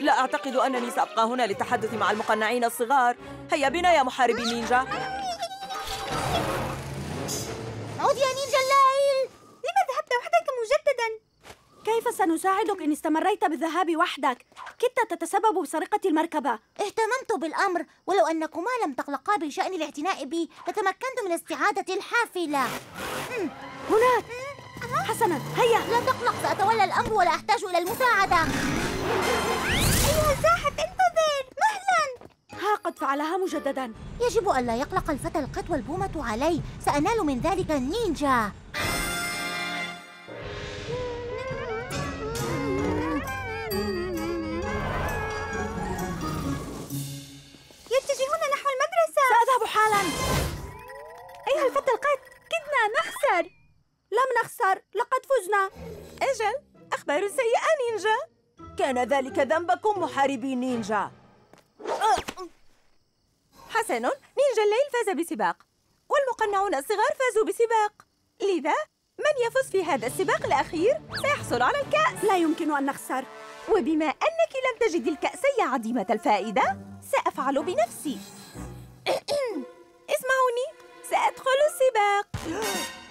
(laughs) لا أعتقد أنني سأبقى هنا للتحدث مع المقنعين الصغار. هيا بنا يا محاربي نينجا عد يا نينجا الليل. لما ذهبت وحدك مجددا؟ كيف سنساعدك إن استمريت بالذهاب وحدك؟ كدت تتسبب بسرقة المركبة. اهتممت بالأمر ولو أنكما لم تقلقا بشأن الاعتناء بي لتمكنت من استعادة الحافلة. هناك. حسنا هيا. لا تقلق سأتولى الأمر ولا أحتاج إلى المساعدة. أيها الزاحف انتظر. مهلا. ها قد فعلها مجددا. يجب ألا يقلق الفتى القط والبومة علي. سأنال من ذلك النينجا. يتجهون نحو المدرسة. سأذهب حالا. أيها الفتى القط كدنا نخسر. لم نخسر لقد فزنا. أجل أخبار سيئة نينجا. كان ذلك ذنبكم محاربي نينجا. حسن نينجا الليل فاز بسباق. والمقنعون الصغار فازوا بسباق. لذا من يفوز في هذا السباق الأخير؟ سيحصل على الكأس. لا يمكن أن نخسر. وبما أنك لم تجدي الكأس يا عديمة الفائدة سأفعل بنفسي. (clears throat) اسمعوني سأدخل السباق.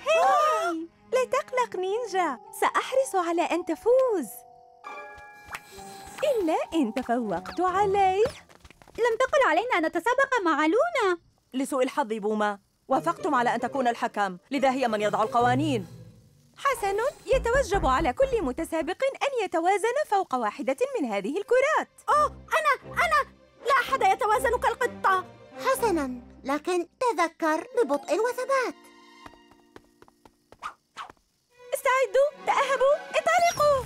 هاي لا تقلق نينجا سأحرص على أن تفوز. إلا إن تفوقت عليه. لم تقل علينا أن نتسابق مع لونا. لسوء الحظ بوما. وافقتم على أن تكون الحكم لذا هي من يضع القوانين. حسن يتوجب على كل متسابق أن يتوازن فوق واحدة من هذه الكرات. أوه أنا أنا لا أحد يتوازن كالقطة. حسناً لكن تذكر ببطء وثبات. استعدوا تأهبوا انطلقوا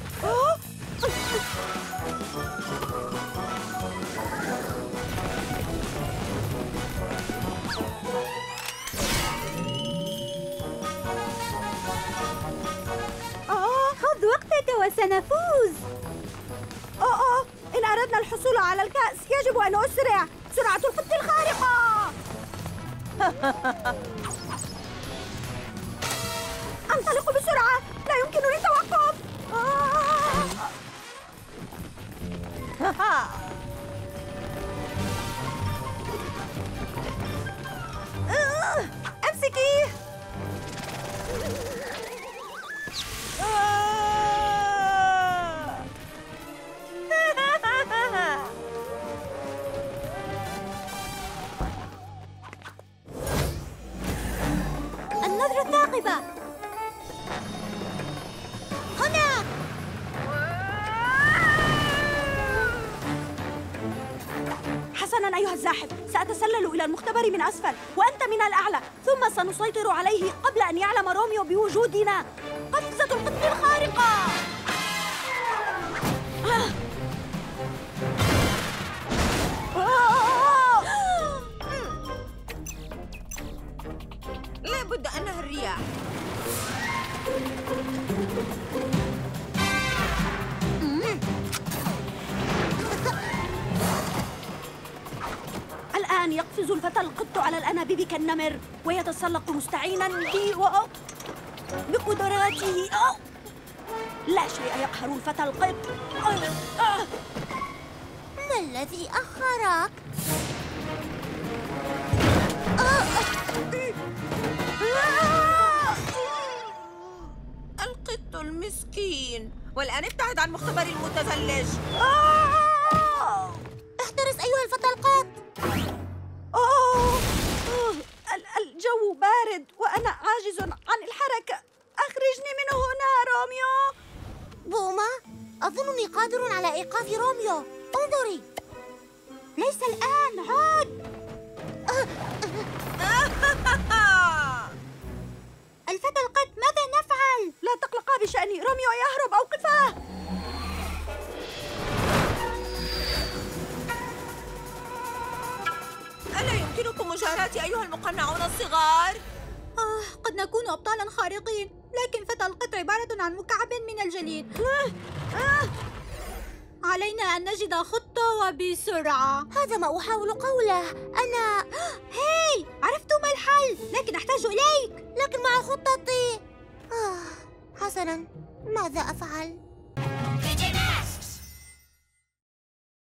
خذ وقتك وسنفوز. أوه أوه إن أردنا الحصول على الكأس يجب أن أسرع. سرعة القط الخارقة. (laughs) أنطلق بسرعة. لا يمكنني التوقف. (laughs) آه. الثاقبة هنا. حسنا أيها الزاحف. سأتسلل إلى المختبر من أسفل وأنت من الأعلى. ثم سنسيطر عليه قبل أن يعلم روميو بوجودنا. قفزة القط الخارقة. يقفز الفتى القط على الأنابيب كالنمر ويتسلق مستعينا بي و... بقدراته. لا شيء يقهر الفتى القط. ما الذي أخرك؟ القط المسكين والآن ابتعد عن مختبر المتزلج. احترس أيها الفتى القط أوه. أوه. ال- الجو بارد وأنا عاجز عن الحركة. أخرجني من هنا روميو. بوما أظنني قادر على إيقاف روميو. انظري. ليس الآن عد الفتى القط ماذا نفعل؟ لا تقلقا بشأني. روميو يهرب أوقفاه ألا يمكنكم مجاراة أيها المقنعون الصغار؟ آه قد نكون أبطالا خارقين لكن فتى القط عبارة عن مكعب من الجليد. علينا أن نجد خطة وبسرعة. هذا ما أحاول قوله. أنا (gasps) هاي! عرفت ما الحل! لكن أحتاج إليك! لكن مع خطتي. آه حسنا. ماذا أفعل؟